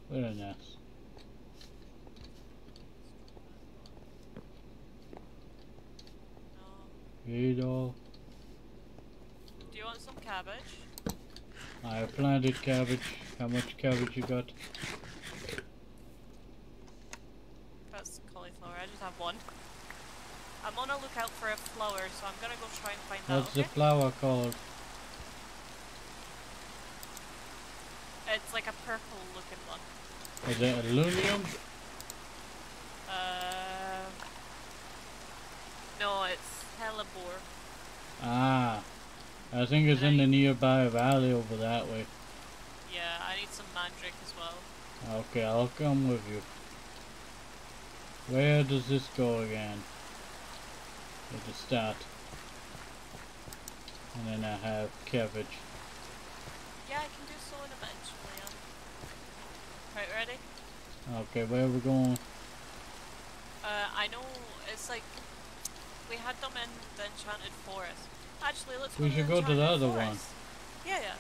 Speaker 1: Very nice.
Speaker 2: No.
Speaker 1: Adol.
Speaker 2: Do you want some cabbage?
Speaker 1: I cabbage. How much cabbage you got?
Speaker 2: That's cauliflower. I just have one. I'm on a lookout for a flower, so I'm gonna go try and find
Speaker 1: What's
Speaker 2: that.
Speaker 1: the
Speaker 2: Okay?
Speaker 1: flower called?
Speaker 2: It's like a purple looking one.
Speaker 1: Is it aluminum?
Speaker 2: Uh, no, it's hellebore.
Speaker 1: Ah. I think it's in the nearby valley over that way.
Speaker 2: Yeah, I need some mandrake as well.
Speaker 1: Okay, I'll come with you. Where does this go again? At the start. And then I have cabbage.
Speaker 2: Yeah, I can do so eventually. Right, ready?
Speaker 1: Okay, where are we going?
Speaker 2: Uh, I know it's like we had them in the enchanted forest. Actually, let's
Speaker 1: We
Speaker 2: go
Speaker 1: should
Speaker 2: to
Speaker 1: go to the other one.
Speaker 2: Yeah, yeah.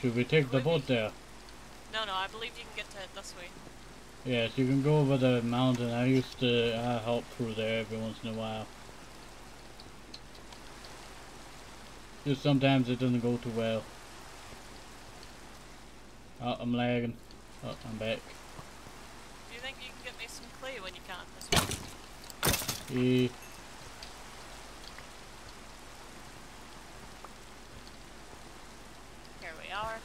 Speaker 1: Should we take the boat there?
Speaker 2: No, no, I believe you can get to it this way.
Speaker 1: Yes, you can go over the mountain. I used to I help through there every once in a while. Just sometimes it doesn't go too well. Oh, I'm lagging. Oh, I'm back.
Speaker 2: Do you think you can get me some clay when you can't this way?
Speaker 1: Eh,
Speaker 2: Here we are.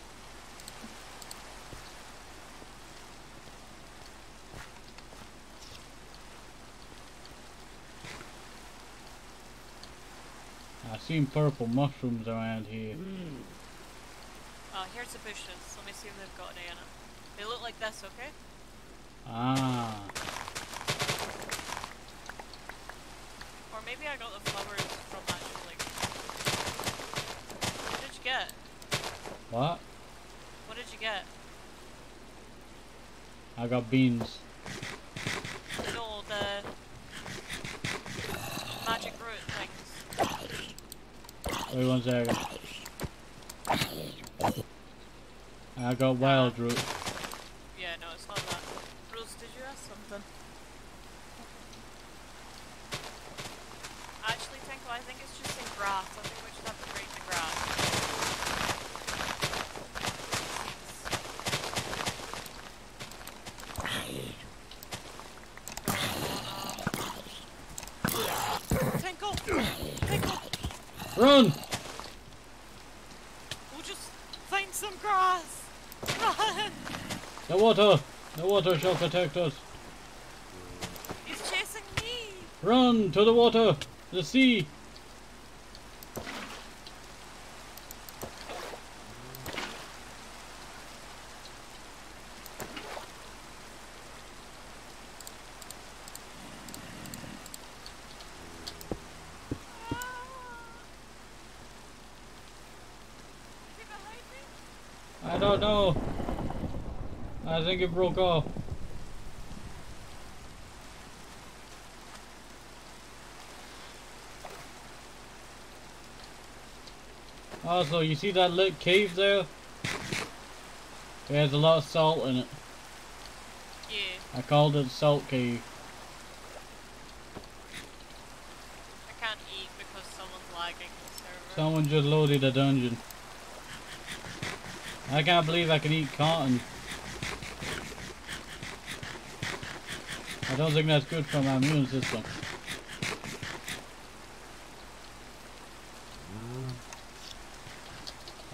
Speaker 1: I seen purple mushrooms around here.
Speaker 2: Oh, here's the bushes. Let me see if they've got any in it. They look like this, okay?
Speaker 1: Ah,
Speaker 2: Or maybe I got the flowers from actually. What did you get?
Speaker 1: what?
Speaker 2: What did you get?
Speaker 1: I got beans. Wait one second. I got wild roots
Speaker 2: Yeah, no, it's not that. Rose, did you ask something? Actually, Tinkle, I think it's just in grass. I think we should have to break the grass. Tinkle! Tinkle! Run!
Speaker 1: The water! The water shall protect us.
Speaker 2: He's chasing me.
Speaker 1: Run to the water! The sea!
Speaker 2: Is he behind me?
Speaker 1: I don't know. I think it broke off. Also, you see that lit cave there? It has a lot of salt in it.
Speaker 2: Yeah,
Speaker 1: I called it Salt Cave.
Speaker 2: I can't eat because someone's lagging the server.
Speaker 1: Someone just loaded a dungeon. I can't believe I can eat cotton. Don't think that's good for my immune system.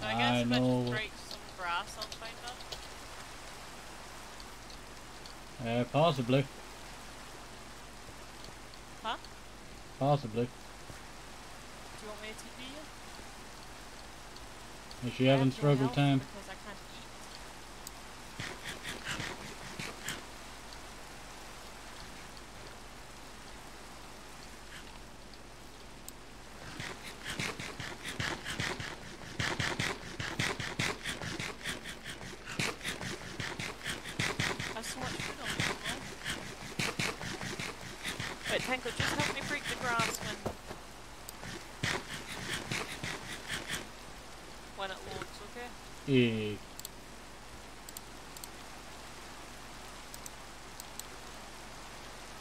Speaker 2: I guess
Speaker 1: I know.
Speaker 2: just break some grass, I'll find that.
Speaker 1: Uh, possibly.
Speaker 2: Huh?
Speaker 1: Possibly.
Speaker 2: Do you want me to TP you?
Speaker 1: Is she
Speaker 2: I
Speaker 1: having struggle time?
Speaker 2: Because I can't eat. I have so much food on me now. Wait, Tenko, just help me break the grass when when it loads, okay?
Speaker 1: Yeah.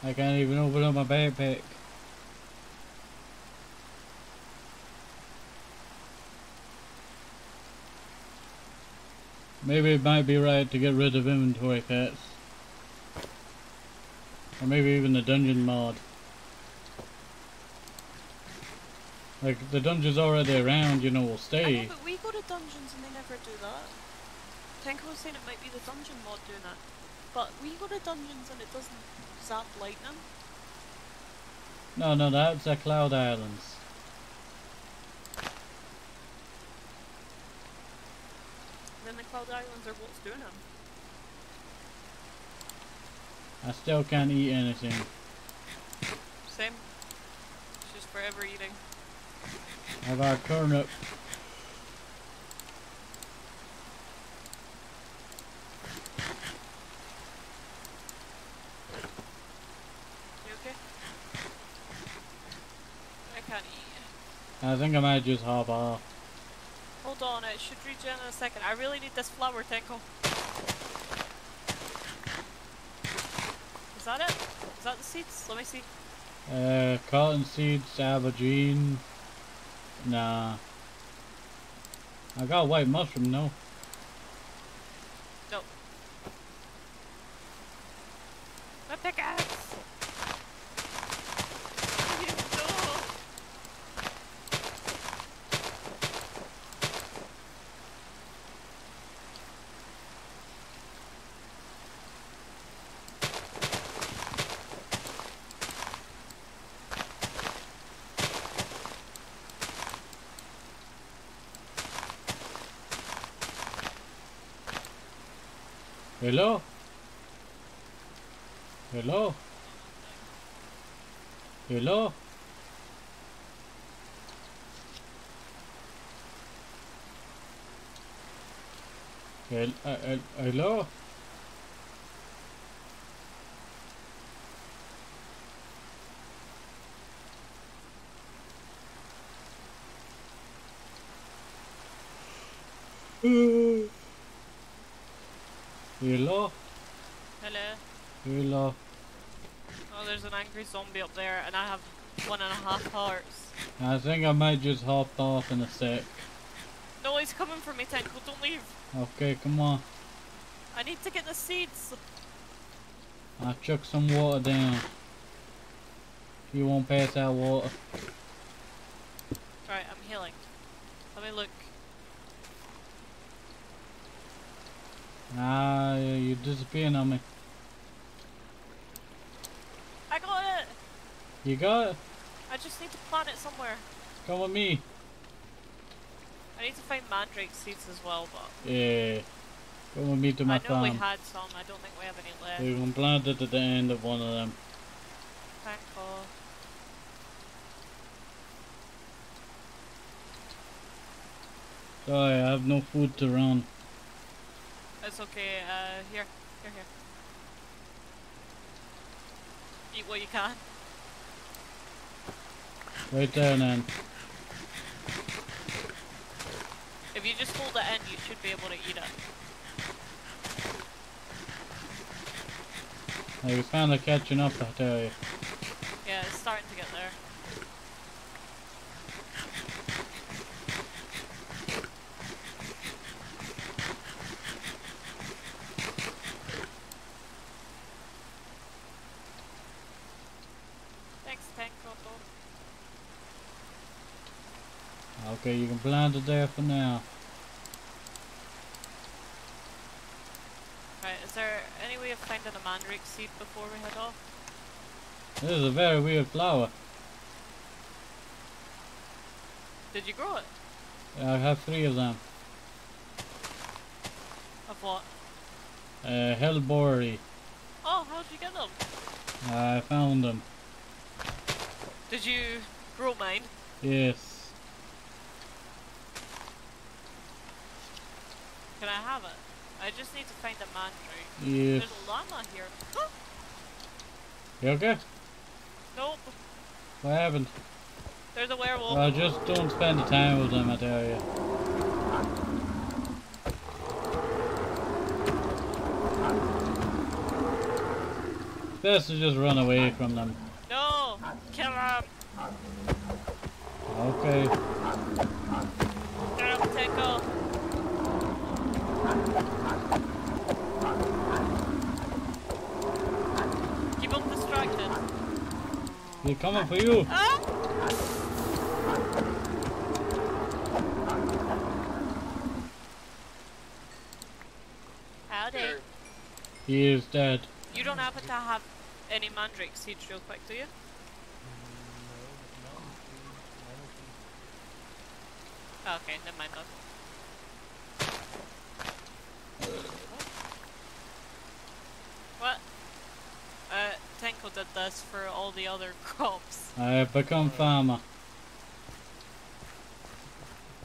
Speaker 1: I can't even open up my backpack. Maybe it might be right to get rid of inventory pets. Or maybe even the dungeon mod. Like, the dungeon's already around, you know, will
Speaker 2: I know,
Speaker 1: stay.
Speaker 2: but we go to dungeons and they never do that. Tenko was saying it might be the dungeon mod doing that. But we go to dungeons and it doesn't zap lightning.
Speaker 1: No, no, that's a Cloud Islands.
Speaker 2: Then the Cloud Islands are what's doing them.
Speaker 1: I still can't eat anything.
Speaker 2: Same. It's just forever eating.
Speaker 1: I got a turnip.
Speaker 2: You okay? I can't eat.
Speaker 1: I think I might just hop off.
Speaker 2: Hold on, it should regen in a second. I really need this flower, Tenko. Is that it? Is that the seeds? Let me see.
Speaker 1: Uh, cotton seeds, aubergine. Nah. I got white mushroom. No.
Speaker 2: My pickaxe! no!
Speaker 1: Hello? Hello? Hello? Hel uh, hel hello? Hello?
Speaker 2: Hello.
Speaker 1: Hello?
Speaker 2: Oh, there's an angry zombie up there, and I have one and a half hearts.
Speaker 1: I think I might just hop off in a sec.
Speaker 2: No, he's coming for me, Tenko. Don't leave.
Speaker 1: Okay, come on.
Speaker 2: I need to get the seeds.
Speaker 1: I'll chuck some water down. You won't pass out water.
Speaker 2: Right, I'm healing. Let me look.
Speaker 1: Ah, you're disappearing on me.
Speaker 2: I got it!
Speaker 1: You got it?
Speaker 2: I just need to plant it somewhere.
Speaker 1: Come with me.
Speaker 2: I need to find mandrake seeds as well, but
Speaker 1: Yeah. Come with me to my farm.
Speaker 2: I know
Speaker 1: farm.
Speaker 2: we had some. I don't think we have any left.
Speaker 1: We can plant it at the end of one of them.
Speaker 2: Thank God.
Speaker 1: Sorry, I have no food to run.
Speaker 2: It's okay. Uh, here, here, here. Eat what you can.
Speaker 1: Right there, then.
Speaker 2: If you just hold it in, you should be able to eat it.
Speaker 1: I was of catching up, I tell you.
Speaker 2: Yeah, it's starting to get there.
Speaker 1: Okay, you can plant it there for now.
Speaker 2: Right, is there any way of finding a mandrake seed before we head off?
Speaker 1: This is a very weird flower.
Speaker 2: Did you grow it?
Speaker 1: Yeah, I have three of them.
Speaker 2: Of what?
Speaker 1: Uh, Hellborry.
Speaker 2: Oh, how'd you get them?
Speaker 1: I found them.
Speaker 2: Did you grow mine?
Speaker 1: Yes.
Speaker 2: Can I have it? I just need to find a mandrake.
Speaker 1: Yes.
Speaker 2: There's a llama here.
Speaker 1: You okay?
Speaker 2: nope,
Speaker 1: What happened?
Speaker 2: there's a werewolf.
Speaker 1: Well, just don't spend the time with them, I tell you. Best to just run away from them.
Speaker 2: No! Kill them!
Speaker 1: Okay.
Speaker 2: Him, Tickle! Keep him distracted.
Speaker 1: They're coming for you.
Speaker 2: Howdy.
Speaker 1: He is dead.
Speaker 2: You don't happen to have any mandrake seeds real quick, do you? Oh, okay, never mind then. What? Uh, Tenko did this for all the other [LAUGHS] crops.
Speaker 1: I have become farmer.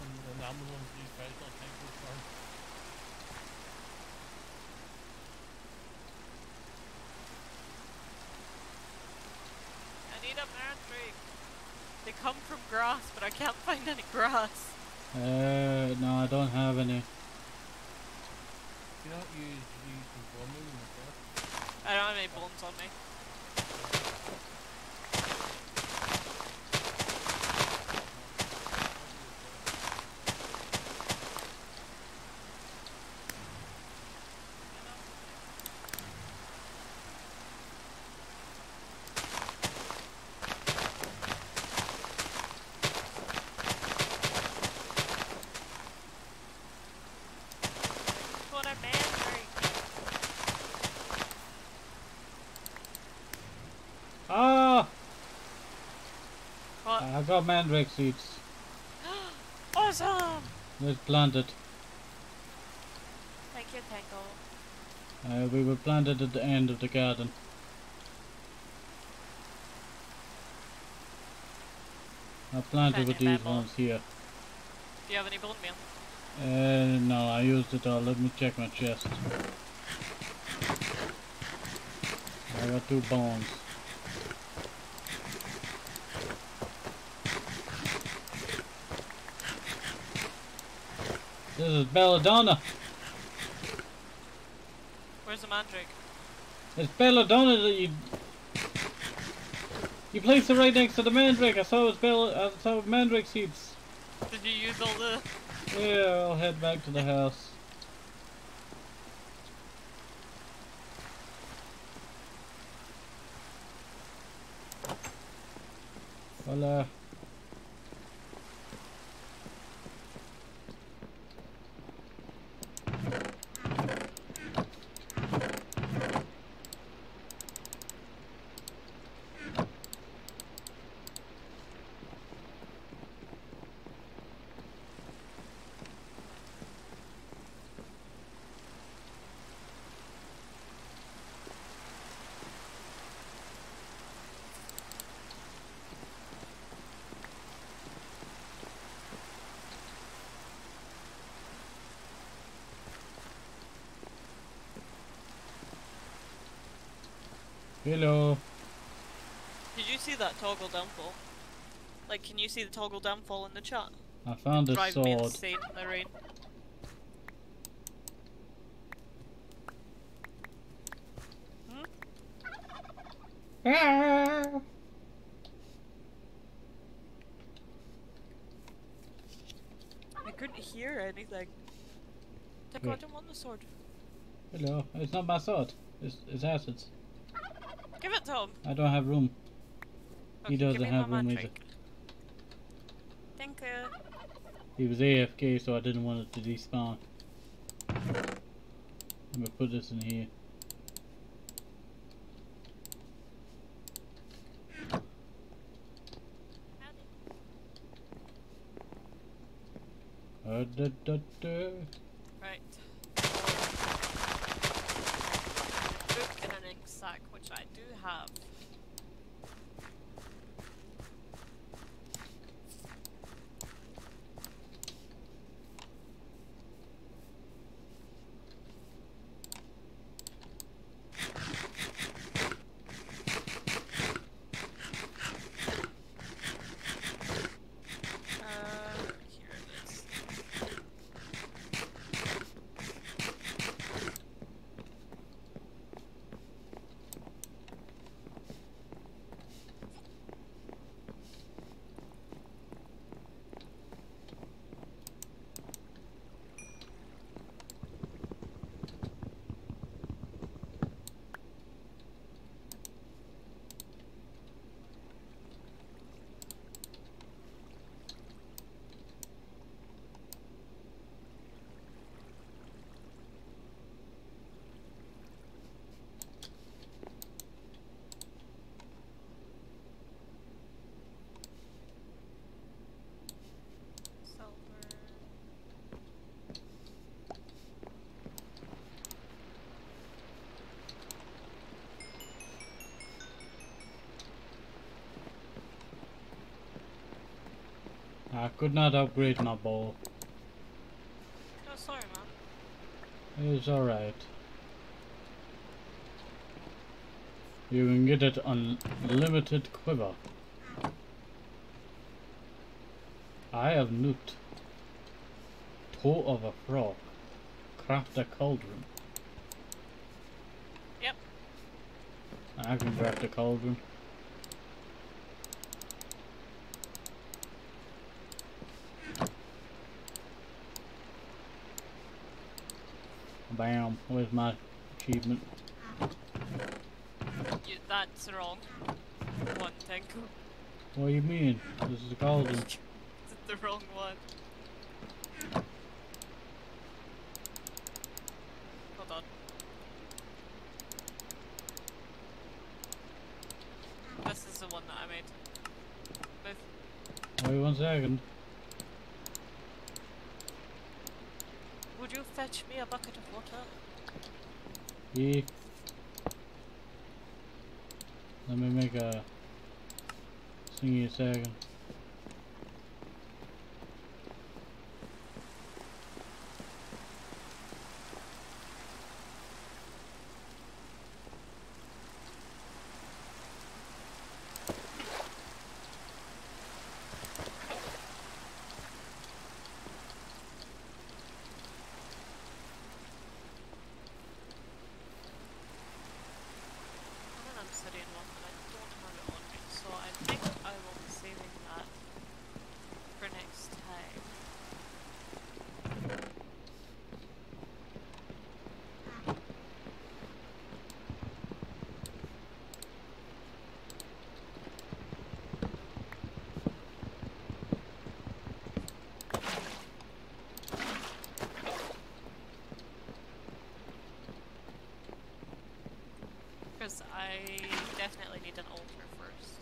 Speaker 3: And Amazon's new special tank farm.
Speaker 2: I need a mandrake. They come from grass, but I can't find any grass.
Speaker 1: Uh, no, I don't have any.
Speaker 3: Do you not use use some bone meal in the first?
Speaker 2: I don't have any bones on me. What a mandrake.
Speaker 1: Ah!
Speaker 2: What?
Speaker 1: I got mandrake seeds. [GASPS]
Speaker 2: Awesome!
Speaker 1: Let's plant it.
Speaker 2: Thank you, Tango.
Speaker 1: Uh, we will plant it at the end of the garden. I planted with these ones here.
Speaker 2: Do you have any bone meal?
Speaker 1: Uh, no, I used it all. Let me check my chest. I got two bones. This is belladonna.
Speaker 2: Where's the mandrake?
Speaker 1: It's belladonna that you. You placed it right next to the mandrake. I saw it was bell. I saw mandrake seeds.
Speaker 2: Did you use all the...
Speaker 1: Yeah, I'll head back to the house. Well, uh, Hello.
Speaker 2: Did you see that toggle downfall? Like, can you see the toggle downfall in the chat?
Speaker 1: I found a
Speaker 2: Drive me
Speaker 1: sword.
Speaker 2: insane, Lorraine. Hmm?
Speaker 1: Ah!
Speaker 2: I couldn't hear anything. Tico, I don't want the sword.
Speaker 1: Hello. It's not my sword. It's, it's acids.
Speaker 2: Give it to him.
Speaker 1: I don't have room. He
Speaker 2: Okay, give
Speaker 1: doesn't have
Speaker 2: one
Speaker 1: either.
Speaker 2: Thank you.
Speaker 1: He was AFK, so I didn't want it to despawn. I'm gonna put this in here. Uh, da, da, da.
Speaker 2: Right. Book and an ink sack, which I do have. Uh, here it is. Silver.
Speaker 1: I could not upgrade my bow.
Speaker 2: Oh, sorry, man.
Speaker 1: It's alright. You can get it unlimited quiver. I have newt. Toe of a frog. Craft a cauldron.
Speaker 2: Yep.
Speaker 1: I can craft a cauldron. Bam, where's my achievement?
Speaker 2: You, that's wrong. One, thank you.
Speaker 1: What do you mean? This is a cauldron. [LAUGHS]
Speaker 2: It's the wrong one. Hold on. This is the one that I made.
Speaker 1: Wait one second.
Speaker 2: Would you fetch me a bucket of water?
Speaker 1: Yeah. Let me make a thingy a second.
Speaker 2: I'm an obsidian one, but I don't have it on me, so I think I will be saving that for next time. Because I definitely need an altar first.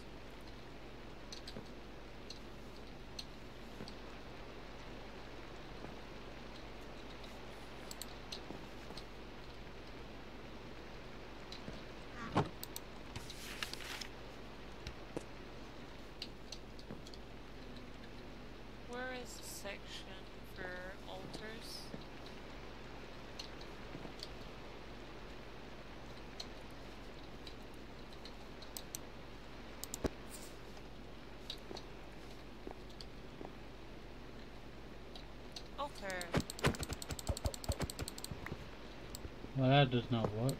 Speaker 2: Where is the section for altars? Altar.
Speaker 1: Well, that does not work.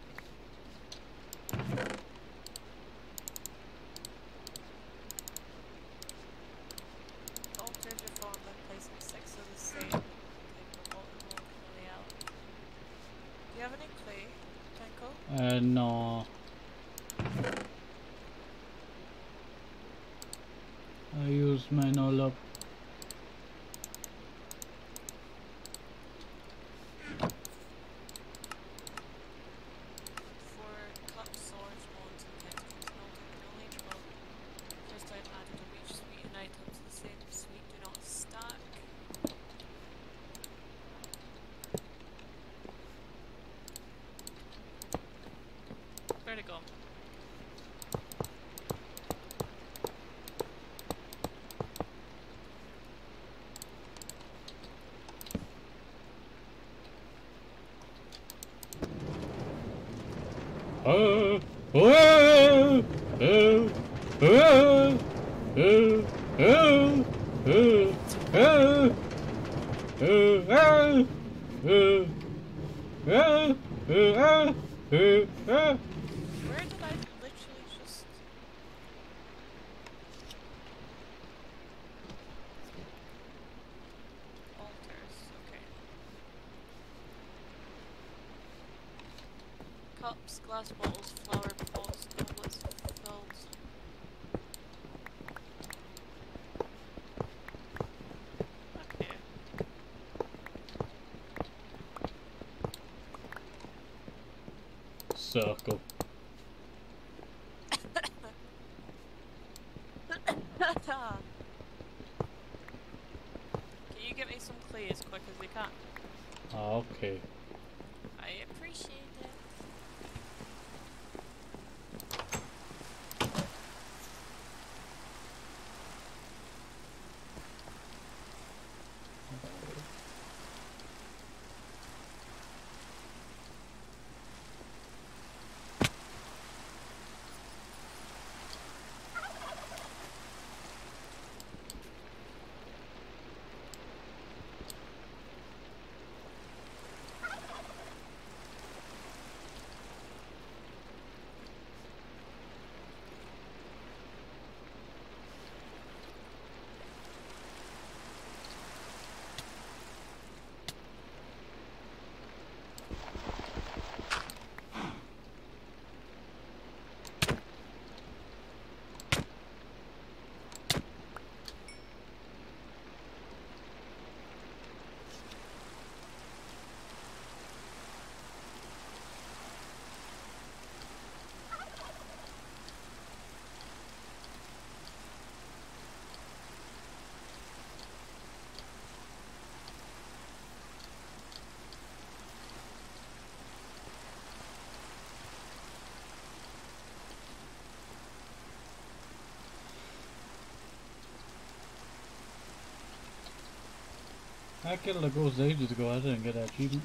Speaker 1: I killed a ghost ages ago. I didn't get that achievement.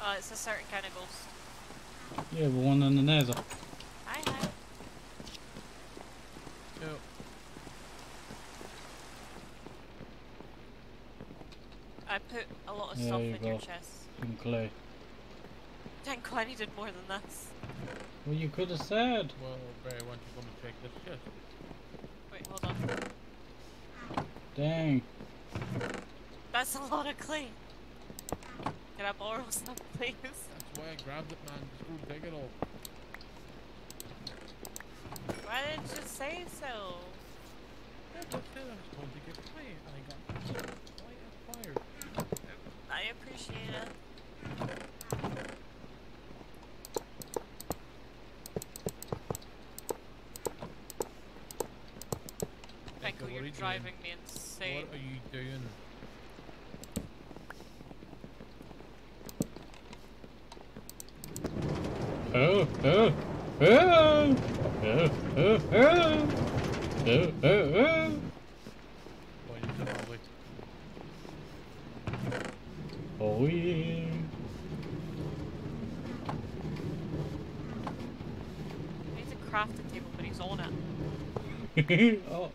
Speaker 2: Uh, it's a certain kind of ghost.
Speaker 1: Yeah, but one in the nether.
Speaker 2: Hi, hi.
Speaker 3: Yo,
Speaker 2: I put a lot of
Speaker 1: There
Speaker 2: stuff
Speaker 1: you
Speaker 2: in your chest.
Speaker 1: Some clay.
Speaker 2: Tenko, I needed more than this.
Speaker 1: Well, you could have said.
Speaker 3: well, Barry, why don't you come and check this chest?
Speaker 2: Wait, hold on.
Speaker 1: Dang.
Speaker 2: That's a lot of clay. Can I borrow some, please?
Speaker 3: That's why I grabbed it, man. Just go take it all.
Speaker 2: Why didn't you say so?
Speaker 3: Yeah, I was told to get clay, and I got quite inspired.
Speaker 2: I appreciate it.
Speaker 3: Think
Speaker 2: Tenko,
Speaker 3: of what
Speaker 2: you're
Speaker 3: are you doing?
Speaker 2: driving me insane.
Speaker 3: What are you doing?
Speaker 1: oh, oh, oh, oh, oh, oh, oh, oh. Oh yeah.
Speaker 2: He's a crafting table, but he's on it.
Speaker 1: oh.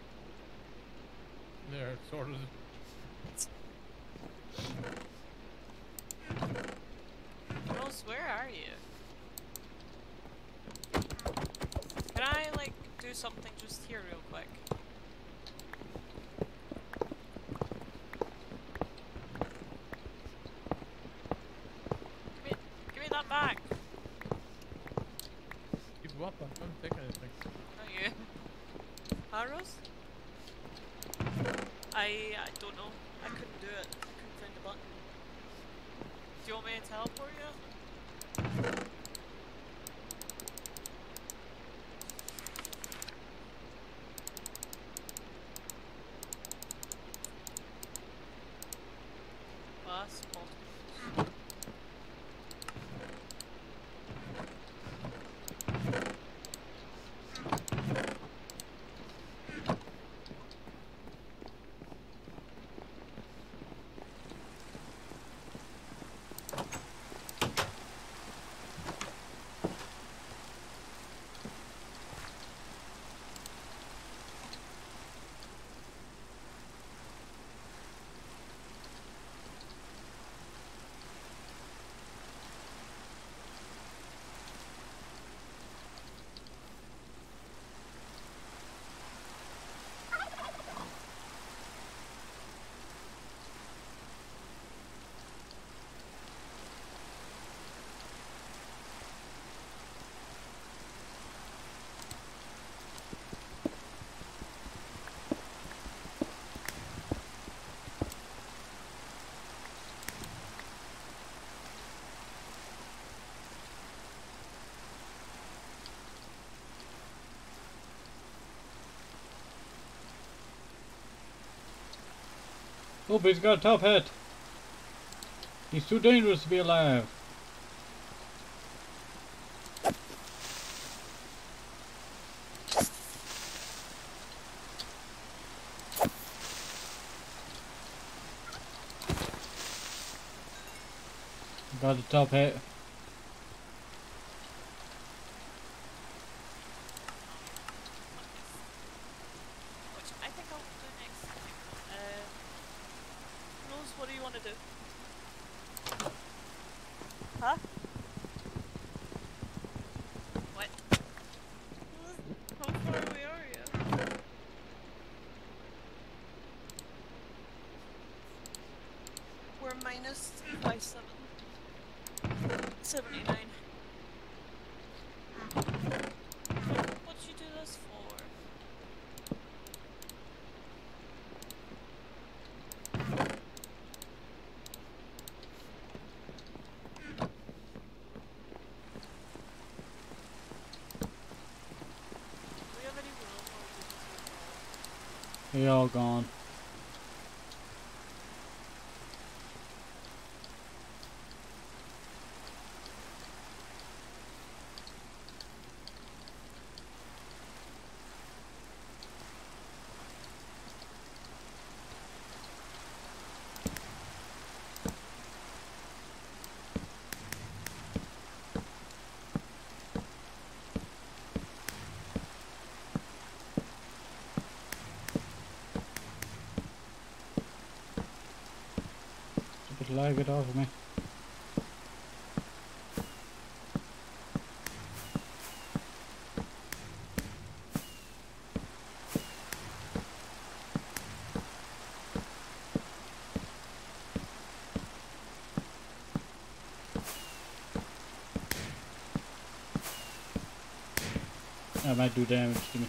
Speaker 2: Hope he's got a top hat. He's too dangerous to be alive. Got a top hat.
Speaker 1: all
Speaker 2: gone. Hello, it off of me. That might do damage to me.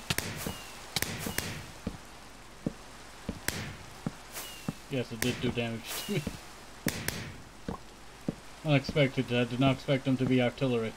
Speaker 2: Yes, it did do damage to me. [LAUGHS] unexpected. I did not expect them to be artillery.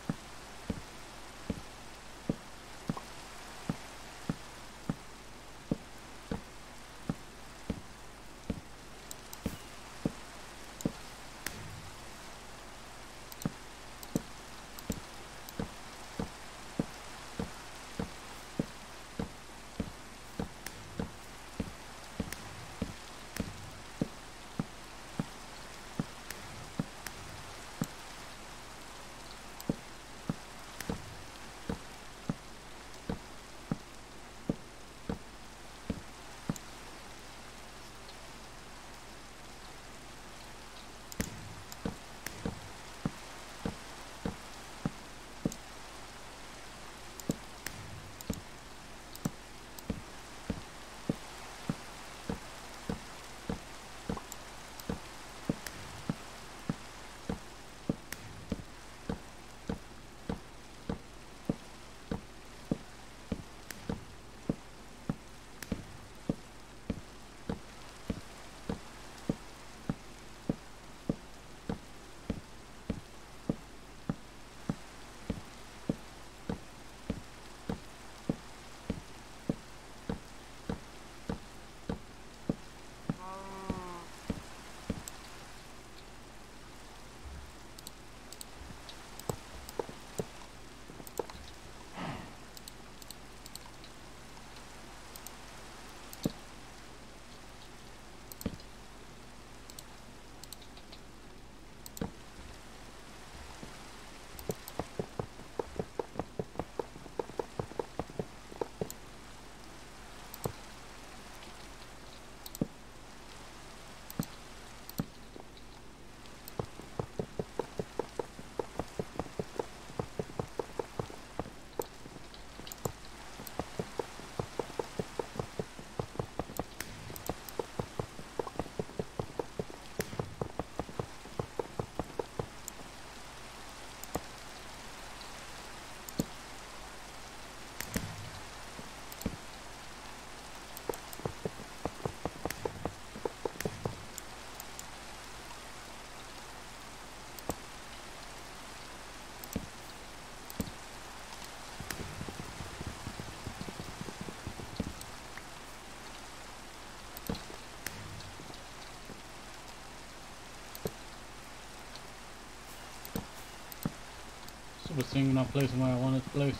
Speaker 1: Stupid thing not placing where I want it place.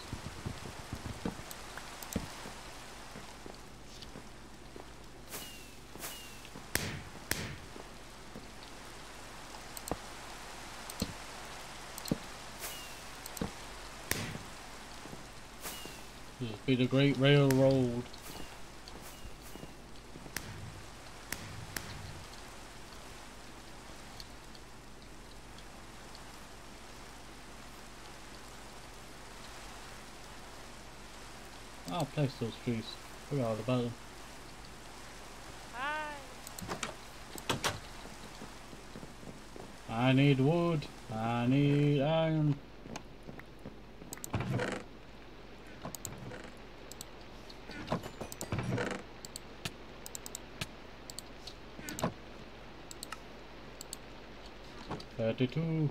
Speaker 1: This will be the Great Railroad. I'll those trees. Forgot all about them.
Speaker 2: Hi.
Speaker 1: I need wood. I need iron. Thirty-two.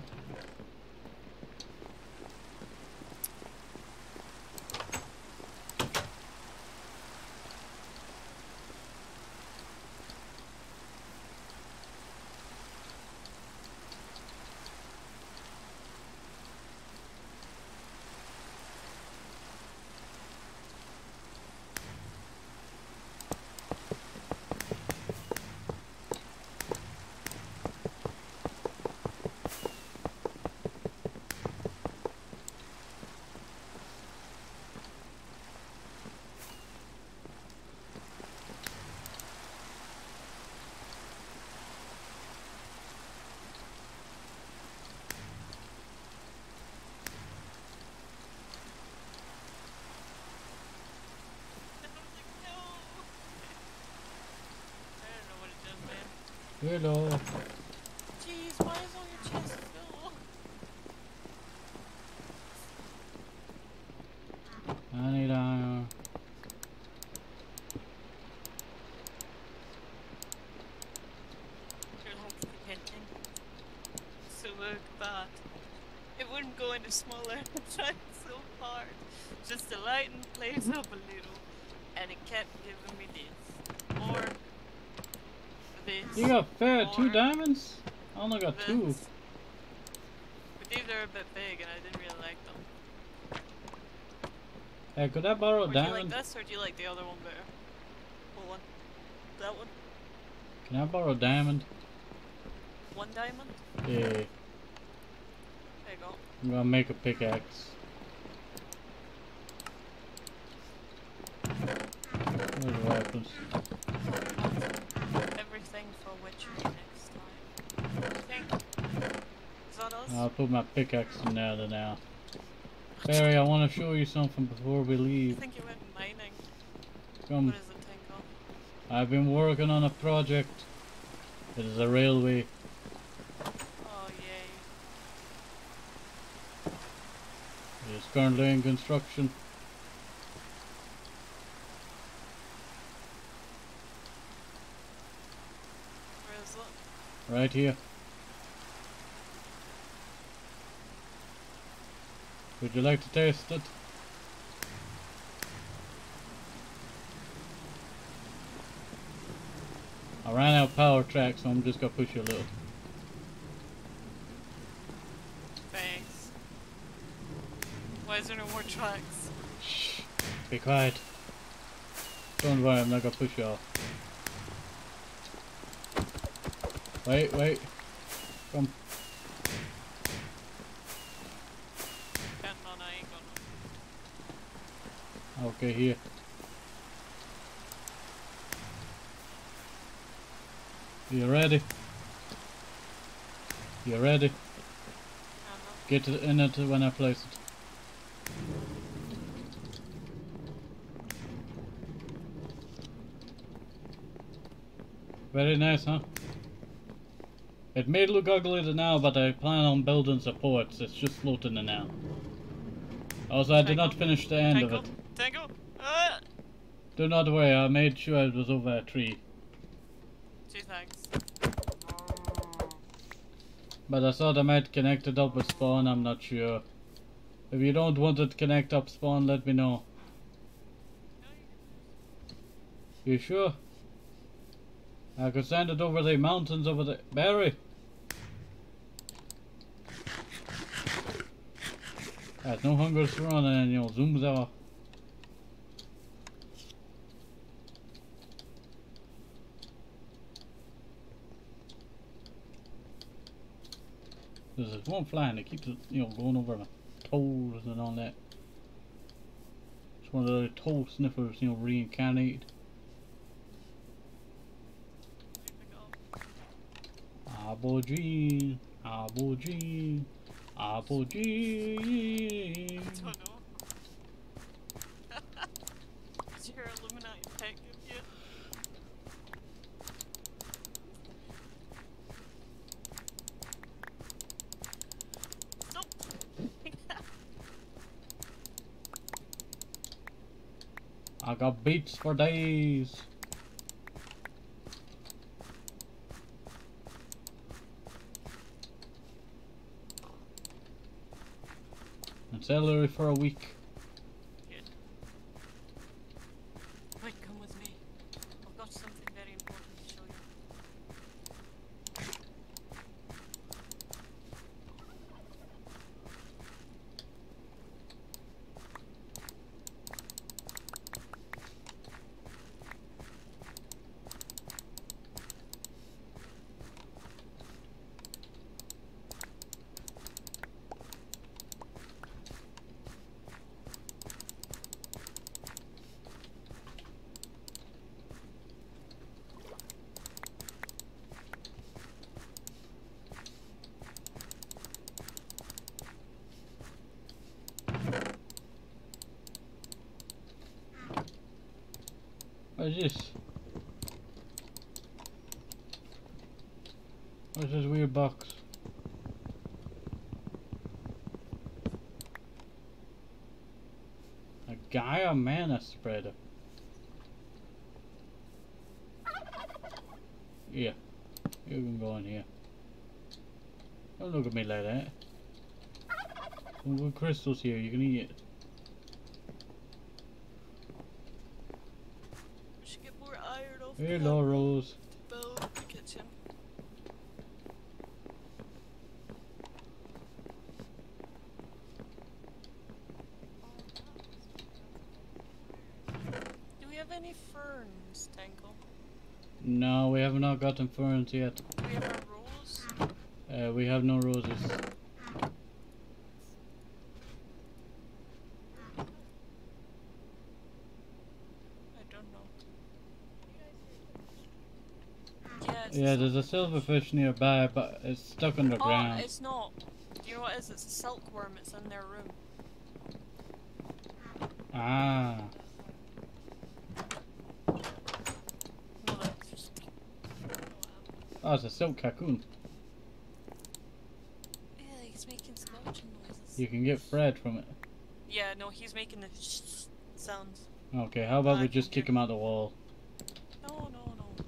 Speaker 2: I don't know what it does, man.
Speaker 1: Hello.
Speaker 2: Jeez, why is all your chests full?
Speaker 1: I need iron.
Speaker 2: Your legs depending. So look that. It wouldn't go any smaller. I tried so hard just to lighten the place up a little. And it kept giving me this. More. This.
Speaker 1: You got fair two
Speaker 2: more,
Speaker 1: diamonds? I only got two.
Speaker 2: this. But these are a bit big and I didn't really like them.
Speaker 1: Could I borrow
Speaker 2: Or
Speaker 1: a
Speaker 2: do you like this or do you like the other one better? What one? That one?
Speaker 1: Can I borrow a diamond?
Speaker 2: One diamond?
Speaker 1: Yeah.
Speaker 2: There you go.
Speaker 1: I'm gonna make a pickaxe. Weapons?
Speaker 2: Everything for Witchery next time. Is that us?
Speaker 1: I'll put my pickaxe in there now. Barry, I want to show you something before we leave.
Speaker 2: I think you went mining.
Speaker 1: Come,
Speaker 2: What is it, Tenko?
Speaker 1: I've been working on a project. It is a railway.
Speaker 2: Oh, yay.
Speaker 1: It is currently in construction.
Speaker 2: Where is it?
Speaker 1: Right here. Would you like to taste it? I ran out of power track, so I'm just gonna push you a little.
Speaker 2: Thanks. Why is there no more tracks?
Speaker 1: Shh. Be quiet. Don't worry, I'm not gonna push you off. Wait, wait. Come.
Speaker 2: Can't on, I ain't gonna.
Speaker 1: Here. You ready? You ready?
Speaker 2: I'm not.
Speaker 1: Get in it when I place it. Very nice, huh? It may look ugly now, but I plan on building supports. It's just floating in now. Also, I did not finish the end of it. Do not worry, I made sure it was over a tree.
Speaker 2: Gee, thanks.
Speaker 1: But I thought I might connect it up with spawn, I'm not sure. If you don't want it to connect up spawn, let me know. You sure? I could send it over the mountains over the Barry. There's no hunger surrounding and you know, zooms out. There's one fly and it keeps you know going over my toes and all that. It's one of the toe sniffers, you know, reincarnated. Abogene, Abogene, Abogene.
Speaker 2: I don't know. Did your Illuminati pet give you? Stop!
Speaker 1: I got beats for days. And celery for a week.
Speaker 2: Good. Wait, come with me. I've got something very important to show you.
Speaker 1: What is this? What's this weird box? A Gaia mana spreader. Yeah, you can go in here. Don't look at me like that. Some good crystals here, you can eat it.
Speaker 2: We should get more iron off the
Speaker 1: Hello,
Speaker 2: land
Speaker 1: Rose.
Speaker 2: the kitchen. Do we have any ferns, Tangle?
Speaker 1: No, we have not gotten ferns yet.
Speaker 2: Do we have a rose?
Speaker 1: Uh, we have no roses.
Speaker 2: I don't know. Yeah, it's
Speaker 1: Yeah,
Speaker 2: a
Speaker 1: there's a
Speaker 2: silverfish.
Speaker 1: nearby, but it's stuck
Speaker 2: Oh,
Speaker 1: underground.
Speaker 2: it's not. Do you know what it is? It's a silkworm. It's in their room.
Speaker 1: Ah, oh, it's a silk cocoon.
Speaker 2: Yeah, he's making squelching noises.
Speaker 1: You can get Fred from it.
Speaker 2: Yeah, no, he's making the sounds.
Speaker 1: Okay, how about
Speaker 2: I
Speaker 1: we just kick him out the wall?
Speaker 2: No, no, no.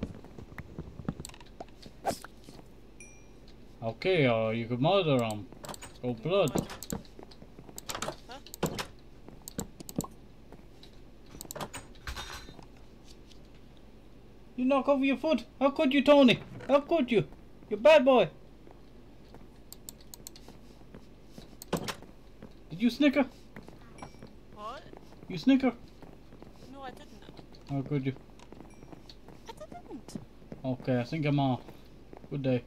Speaker 1: Okay, or you could murder him. Go blood.
Speaker 2: No, I don't. Huh?
Speaker 1: You knock over your foot. How could you, Tony? How could you? You bad boy. Did you snicker?
Speaker 2: What?
Speaker 1: You snicker?
Speaker 2: No, I didn't.
Speaker 1: How could you?
Speaker 2: I didn't.
Speaker 1: Okay, I think I'm off. Good day.